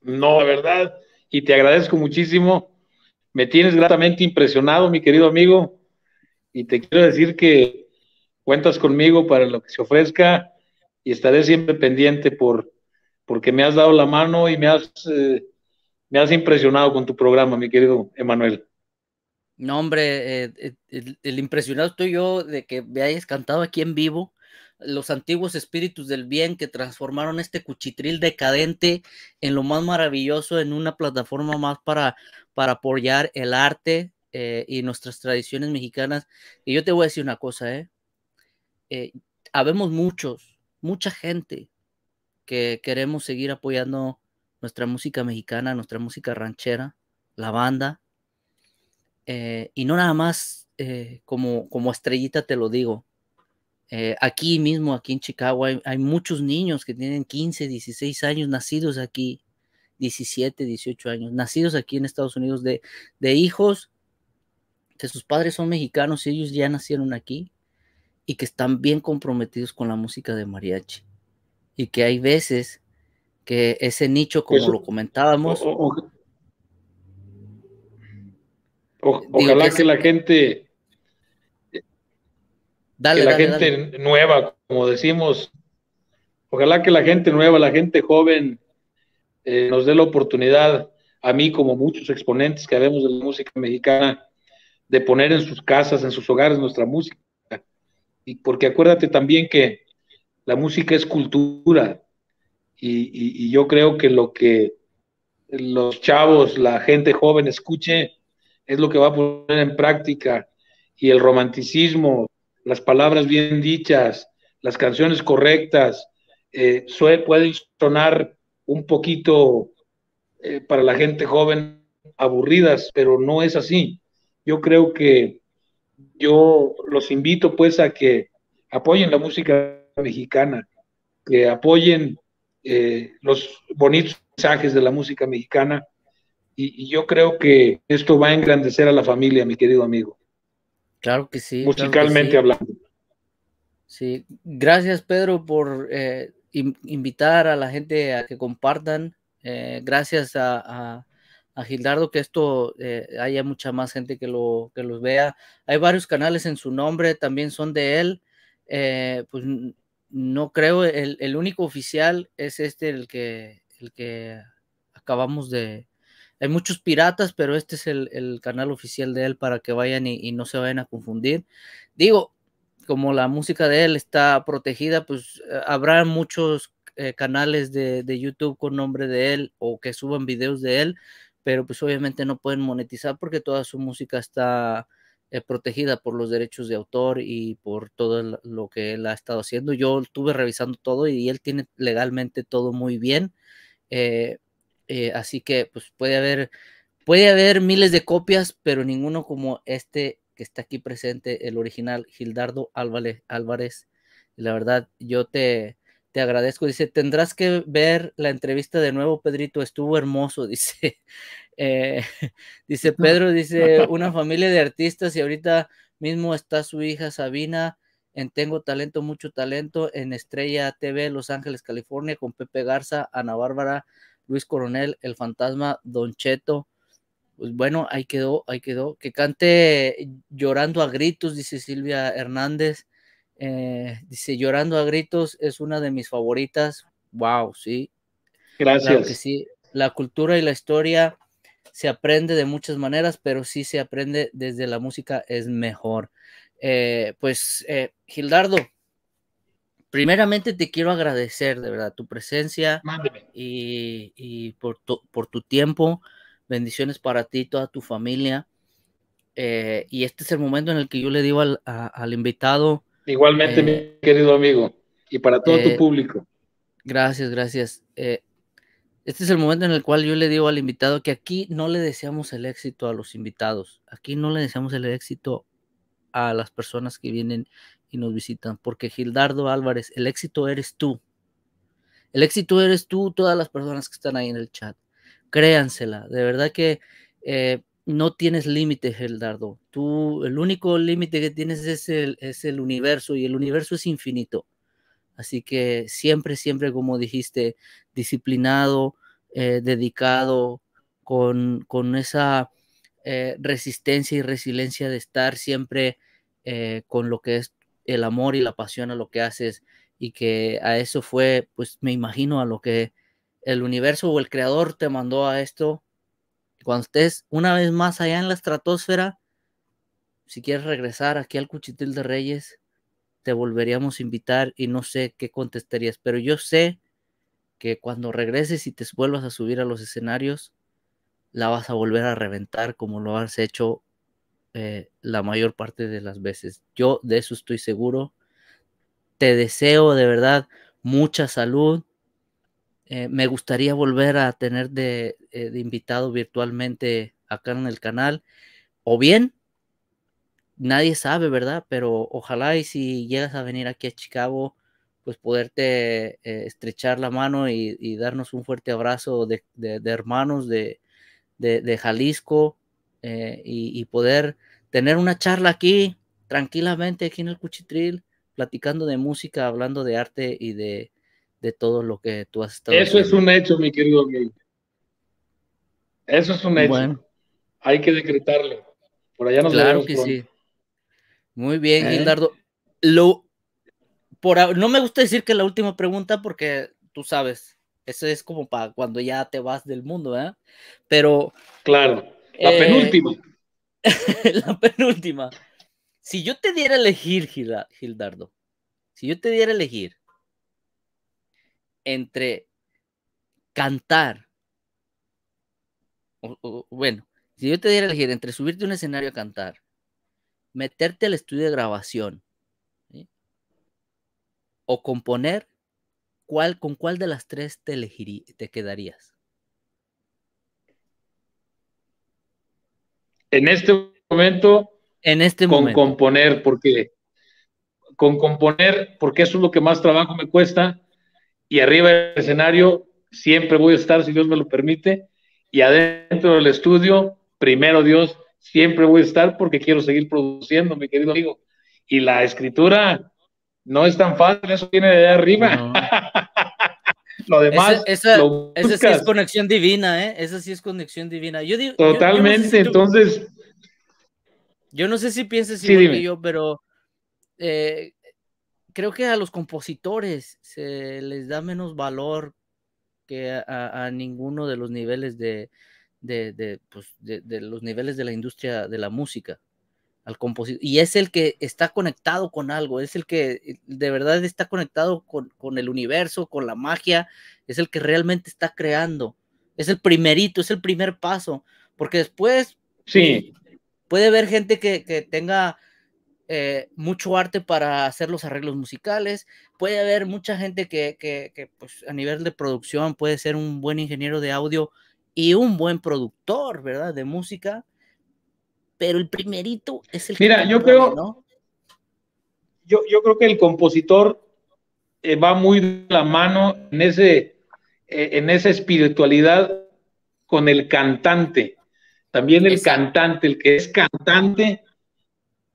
No, la verdad, y te agradezco muchísimo. Me tienes gratamente impresionado, mi querido amigo, y te quiero decir que cuentas conmigo para lo que se ofrezca y estaré siempre pendiente por porque me has dado la mano y me has, eh, me has impresionado con tu programa, mi querido Emanuel. No, hombre, eh, el, impresionado estoy yo de que me hayas cantado aquí en vivo los antiguos espíritus del bien que transformaron este cuchitril decadente en lo más maravilloso, en una plataforma más para, para apoyar el arte eh, y nuestras tradiciones mexicanas. Y yo te voy a decir una cosa, ¿eh? Eh, habemos muchos, mucha gente que queremos seguir apoyando nuestra música mexicana, nuestra música ranchera, la banda. Eh, y no nada más eh, como, como estrellita te lo digo. Aquí mismo, aquí en Chicago, hay, hay, muchos niños que tienen 15, 16 años, nacidos aquí, 17, 18 años, nacidos aquí en Estados Unidos, de, de hijos que sus padres son mexicanos y ellos ya nacieron aquí y que están bien comprometidos con la música de mariachi. Y que hay veces que ese nicho, como lo comentábamos. ojalá que, la gente. Dale, que la gente nueva, como decimos, ojalá que la gente nueva, la gente joven, eh, nos dé la oportunidad, a mí como muchos exponentes que habemos de la música mexicana, de poner en sus casas, en sus hogares nuestra música y porque acuérdate también que la música es cultura y, yo creo que lo que los chavos, la gente joven escuche es lo que va a poner en práctica y el romanticismo, las palabras bien dichas, las canciones correctas, eh, pueden sonar un poquito eh, para la gente joven aburridas, pero no es así. Yo creo que yo los invito pues a que apoyen la música mexicana, que apoyen eh, los bonitos mensajes de la música mexicana y, yo creo que esto va a engrandecer a la familia, mi querido amigo. Claro que sí. Musicalmente hablando. Sí, gracias Pedro por eh, invitar a la gente a que compartan. Eh, gracias a, Gildardo que esto eh, haya mucha más gente que lo que los vea. Hay varios canales en su nombre, también son de él. pues no creo, el, el, único oficial es este, el que, el que acabamos de, hay muchos piratas, pero este es el, canal oficial de él para que vayan y, no se vayan a confundir. Digo, como la música de él está protegida, pues eh, habrá muchos eh, canales de, YouTube con nombre de él o que suban videos de él, pero pues obviamente no pueden monetizar porque toda su música está eh, protegida por los derechos de autor y por todo lo que él ha estado haciendo. Yo estuve revisando todo y él tiene legalmente todo muy bien. Eh, así que pues puede haber, puede haber miles de copias, pero ninguno como este que está aquí presente, el original Gildardo Álvarez. Álvarez. La verdad, yo te, te agradezco. Dice, tendrás que ver la entrevista de nuevo, Pedrito, estuvo hermoso, dice. Eh, dice Pedro, dice, una familia de artistas y ahorita mismo está su hija Sabina en Tengo Talento, Mucho Talento, en Estrella TV, Los Ángeles, California, con Pepe Garza, Ana Bárbara, Luis Coronel, El Fantasma, Don Cheto. Pues bueno, ahí quedó, ahí quedó. Que cante Llorando a Gritos, dice Silvia Hernández. Eh, dice Llorando a Gritos es una de mis favoritas. Wow, sí. Gracias. que sí. La cultura y la historia se aprende de muchas maneras, pero sí se aprende desde la música es mejor. Eh, pues, eh, Gildardo, primeramente te quiero agradecer de verdad tu presencia y, por, tu, por tu tiempo. Bendiciones para ti y toda tu familia. Eh, y este es el momento en el que yo le digo al, invitado. Igualmente, mi eh, querido amigo, y para todo tu eh, público. Gracias, gracias. este es el momento en el cual yo le digo al invitado que aquí no le deseamos el éxito a los invitados. Aquí no le deseamos el éxito a las personas que vienen y nos visitan, porque Gildardo Álvarez, el éxito eres tú. El éxito eres tú, todas las personas que están ahí en el chat. Créansela, de verdad que eh, no tienes límite, Gildardo. Tú, el único límite que tienes es el, es el universo y el universo es infinito. Así que siempre, siempre, como dijiste, disciplinado, eh, dedicado, con, con esa eh, resistencia y resiliencia de estar siempre con lo que es el amor y la pasión a lo que haces y que a eso fue, pues me imagino a lo que el universo o el creador te mandó a esto. Cuando estés una vez más allá en la estratosfera, si quieres regresar aquí al Cuchitil de Reyes, te volveríamos a invitar y no sé qué contestarías, pero yo sé que cuando regreses y te vuelvas a subir a los escenarios, la vas a volver a reventar como lo has hecho eh, la mayor parte de las veces. Yo de eso estoy seguro. Te deseo de verdad mucha salud. Eh, me gustaría volver a tener de, eh, de, invitado virtualmente acá en el canal. O bien, nadie sabe, ¿verdad? Pero ojalá y si llegas a venir aquí a Chicago, pues poderte estrechar la mano y, darnos un fuerte abrazo de, hermanos de, Jalisco y, poder tener una charla aquí, tranquilamente, aquí en el Cuchitril, platicando de música, hablando de arte y de, todo lo que tú has estado Eso es un hecho, mi querido amigo. Eso es un hecho. Hay que decretarlo. Por allá nos Claro que sí. Muy bien, ¿Eh? Gildardo. Lo, por, no me gusta decir que la última pregunta porque tú sabes, eso es como para cuando ya te vas del mundo, ¿eh? Pero... Claro, la eh, penúltima. la penúltima. Si yo te diera a elegir, Gildardo, si yo te diera a elegir entre cantar, o, bueno, si yo te diera elegir entre subirte a un escenario a cantar, meterte al estudio de grabación o componer, ¿cuál, ¿con cuál de las tres te, elegiría, te quedarías? en este momento en este con componer, porque con componer, porque eso es lo que más trabajo me cuesta, y arriba del escenario siempre voy a estar, si Dios me lo permite, y adentro del estudio, primero Dios, siempre voy a estar porque quiero seguir produciendo, mi querido amigo. Y la escritura no es tan fácil, eso viene de arriba. lo demás. Esa, sí es conexión divina, ¿eh? Esa sí es conexión divina. Yo digo, Totalmente, entonces. Yo no sé si piensas igual que yo, pero eh, creo que a los compositores se les da menos valor que a, ninguno de los niveles de, pues, de, de, los niveles de la industria de la música al compositor. Y es el que está conectado con algo, es el que eh, de verdad está conectado con, con, el universo, con la magia, es el que realmente está creando. Es el primerito, es el primer paso, porque después sí. puede haber gente que, que tenga eh, mucho arte para hacer los arreglos musicales, puede haber mucha gente que, que, pues, a nivel de producción puede ser un buen ingeniero de audio y un buen productor, ¿verdad? De música, pero el primerito es el Mira, yo creo, yo, yo, creo que el compositor eh, va muy de la mano en, ese, eh, en esa espiritualidad con el cantante. También el cantante, el que es cantante,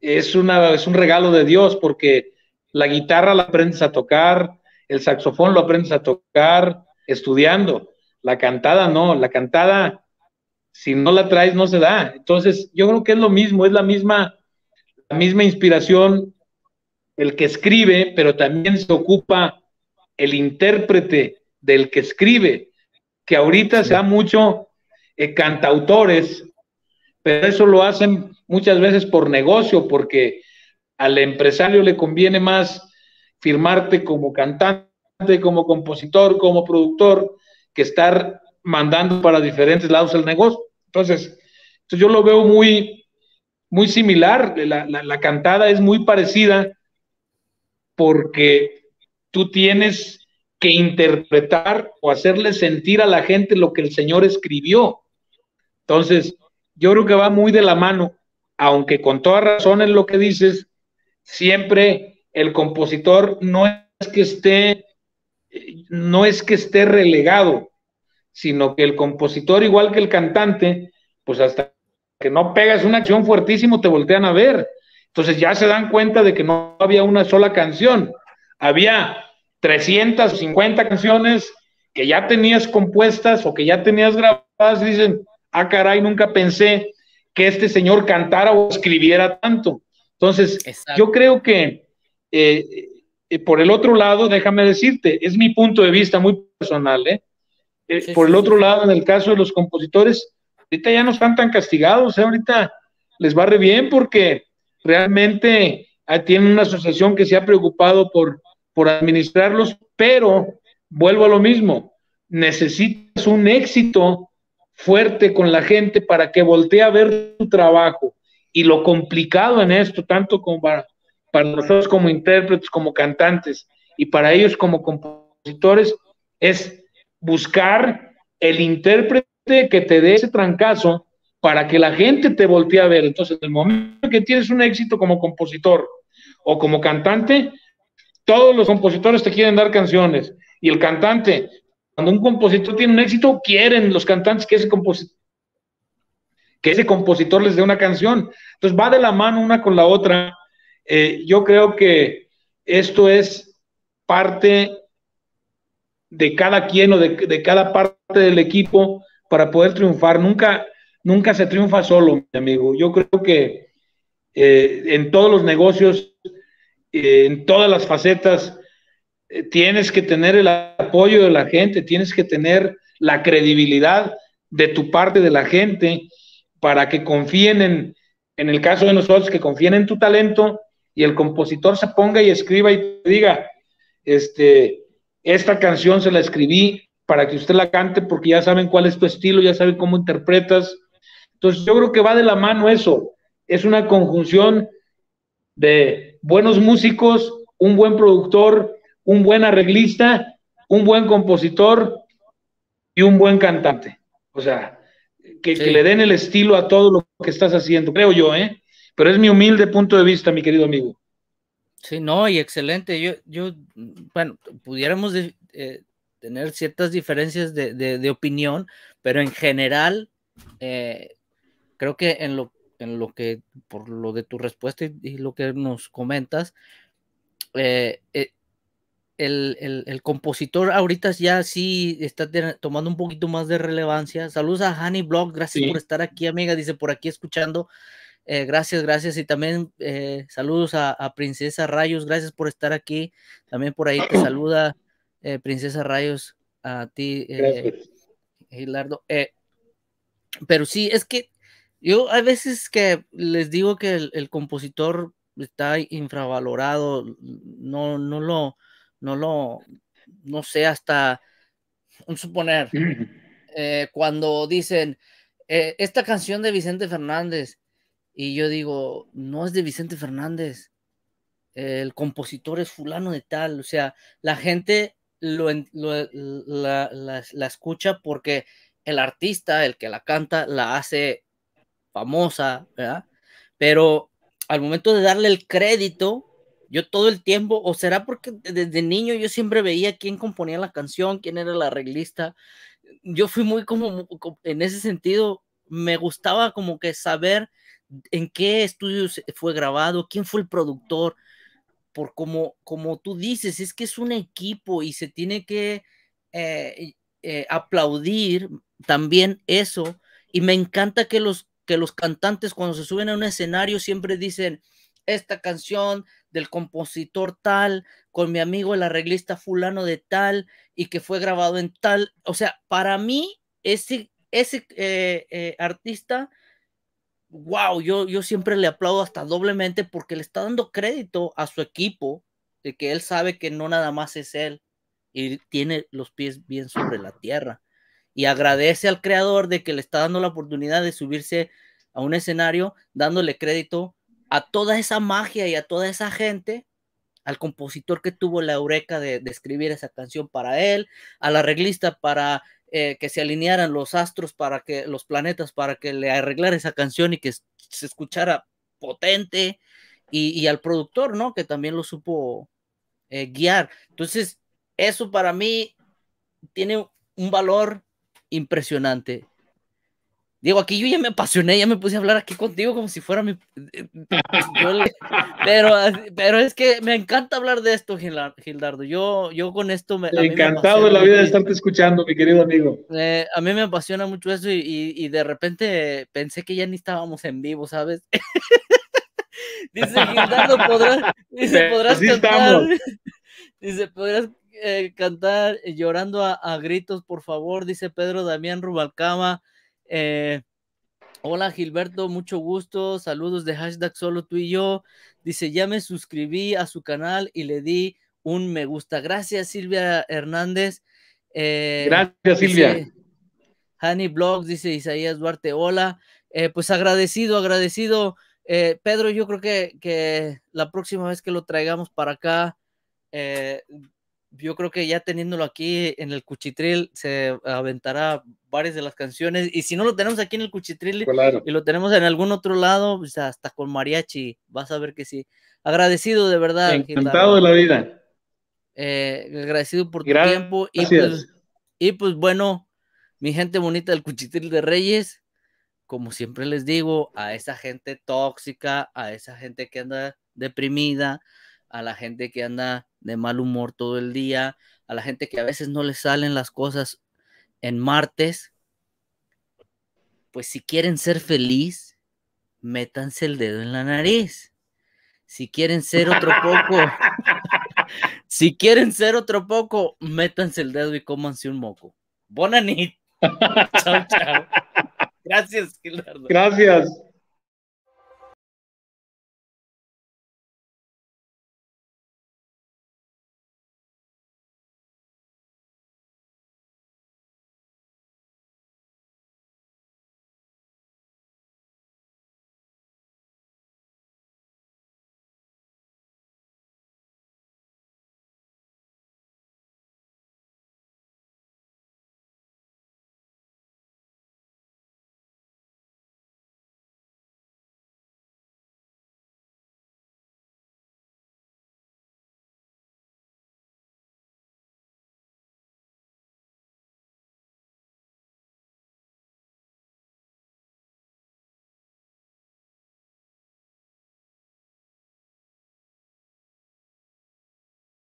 es, una, es un regalo de Dios porque la guitarra la aprendes a tocar, el saxofón lo aprendes a tocar estudiando, la cantada no, la cantada si no la traes no se da. Entonces, yo creo que es lo mismo, es la misma, la misma inspiración el que escribe, pero también se ocupa el intérprete del que escribe, que ahorita se da mucho eh, cantautores, pero eso lo hacen muchas veces por negocio, porque al empresario le conviene más firmarte como cantante, como compositor, como productor, que estar mandando para diferentes lados el negocio. Entonces, yo lo veo muy, muy similar. La, la, cantada es muy parecida porque tú tienes que interpretar o hacerle sentir a la gente lo que el Señor escribió. Entonces, yo creo que va muy de la mano, aunque con toda razón en lo que dices, siempre el compositor no es que esté, no es que esté relegado, sino que el compositor, igual que el cantante, pues hasta que no pegas una acción fuertísimo, te voltean a ver. Entonces ya se dan cuenta de que no había una sola canción, había 350 canciones que ya tenías compuestas o que ya tenías grabadas dicen, ah, caray, nunca pensé que este señor cantara o escribiera tanto. Entonces, yo creo que eh, eh, por el otro lado, déjame decirte, es mi punto de vista muy personal, ¿eh? Eh, por el otro lado, en el caso de los compositores, ahorita ya no están tan castigados, ahorita les va re bien porque realmente ah, tienen una asociación que se ha preocupado por, por administrarlos, pero vuelvo a lo mismo, necesitas un éxito fuerte con la gente para que voltee a ver tu trabajo. Y lo complicado en esto, tanto como para, para nosotros como intérpretes, como cantantes, y para ellos como compositores, es buscar el intérprete que te dé ese trancazo para que la gente te voltee a ver. Entonces, en el momento que tienes un éxito como compositor o como cantante, todos los compositores te quieren dar canciones. Y el cantante, cuando un compositor tiene un éxito, quieren los cantantes que ese compositor que ese compositor les dé una canción. Entonces va de la mano una con la otra. Eh, yo creo que esto es parte de cada quien o de, cada parte del equipo para poder triunfar. Nunca, nunca se triunfa solo, mi amigo. Yo creo que eh, en todos los negocios, eh, en todas las facetas, tienes que tener el apoyo de la gente, tienes que tener la credibilidad de tu parte de la gente para que confíen en, en el caso de nosotros, que confíen en tu talento y el compositor se ponga y escriba y diga, este, esta canción se la escribí para que usted la cante porque ya saben cuál es tu estilo, ya saben cómo interpretas. Entonces yo creo que va de la mano eso. Es una conjunción de buenos músicos, un buen productor, un buen arreglista, un buen compositor y un buen cantante. O sea, que, le den el estilo a todo lo que estás haciendo, creo yo, ¿eh? Pero es mi humilde punto de vista, mi querido amigo. Sí, no, y excelente. Yo, yo bueno, pudiéramos eh, tener ciertas diferencias de, opinión, pero en general, eh, creo que en lo, en lo que, por lo de tu respuesta y, lo que nos comentas, eh, el, compositor ahorita ya sí está tomando un poquito más de relevancia. Saludos a Honey Blog, gracias por estar aquí, amiga, dice por aquí escuchando. Eh, gracias, gracias. Y también eh, saludos a, Princesa Rayos, gracias por estar aquí. También por ahí te saluda eh, Princesa Rayos a ti, Gilardo. pero sí, es que yo a veces que les digo que el, compositor está infravalorado, no, no lo, no lo, no sé, hasta un suponer, cuando dicen, esta canción de Vicente Fernández, y yo digo, no es de Vicente Fernández, el compositor es fulano de tal, o sea, la gente lo, la, escucha porque el artista, el que la canta, la hace famosa, ¿verdad? Pero al momento de darle el crédito, yo todo el tiempo, o será porque desde niño yo siempre veía quién componía la canción, quién era el arreglista, yo fui muy como, en ese sentido, me gustaba como que saber en qué estudios fue grabado, quién fue el productor, por como, como tú dices, es que es un equipo y se tiene que eh, eh, aplaudir también eso. Y me encanta que los, que los cantantes cuando se suben a un escenario siempre dicen, esta canción del compositor tal, con mi amigo el arreglista fulano de tal, y que fue grabado en tal. O sea, para mí, ese, ese eh, artista wow, yo, yo siempre le aplaudo hasta doblemente porque le está dando crédito a su equipo de que él sabe que no nada más es él y tiene los pies bien sobre la tierra. Y agradece al creador de que le está dando la oportunidad de subirse a un escenario, dándole crédito a toda esa magia y a toda esa gente, al compositor que tuvo la eureka de, escribir esa canción para él, al arreglista para eh, que se alinearan los astros para que los planetas para que le arreglara esa canción y que se escuchara potente y, al productor, ¿no? Que también lo supo eh, guiar. Entonces, eso para mí tiene un valor impresionante. Digo, aquí yo ya me apasioné, ya me puse a hablar aquí contigo como si fuera mi... Pero, pero es que me encanta hablar de esto, Gildardo. Yo, yo con esto me... Encantado de la vida de estarte escuchando, mi querido amigo. Eh, a mí me apasiona mucho eso y, y, de repente pensé que ya ni estábamos en vivo, ¿sabes? dice Gildardo, podrás, dice, podrás cantar... Dice, podrás eh, cantar llorando a, a gritos, por favor, dice Pedro Damián Rubalcama. Eh, hola Gilberto, mucho gusto. Saludos de hashtag solo tú y yo. Dice, ya me suscribí a su canal y le di un me gusta. Gracias Silvia Hernández. Eh, Gracias Silvia. Honey Blogs, dice Isaías Duarte, hola. Eh, pues agradecido, agradecido. Pedro, yo creo que, que, la próxima vez que lo traigamos para acá, yo creo que ya teniéndolo aquí en el cuchitril se aventará varias de las canciones y si no lo tenemos aquí en el cuchitril y lo tenemos en algún otro lado, pues hasta con mariachi, vas a ver que sí. Agradecido de verdad. Encantado de la vida. Eh, agradecido por tu tiempo y pues, y pues bueno, mi gente bonita del cuchitril de Reyes, como siempre les digo, a esa gente tóxica, a esa gente que anda deprimida, a la gente que anda de mal humor todo el día, a la gente que a veces no le salen las cosas en martes, pues si quieren ser feliz, métanse el dedo en la nariz. Si quieren ser otro poco, si quieren ser otro poco, métanse el dedo y cómanse un moco. Bonanit. chao, chao. Gracias, Gracias.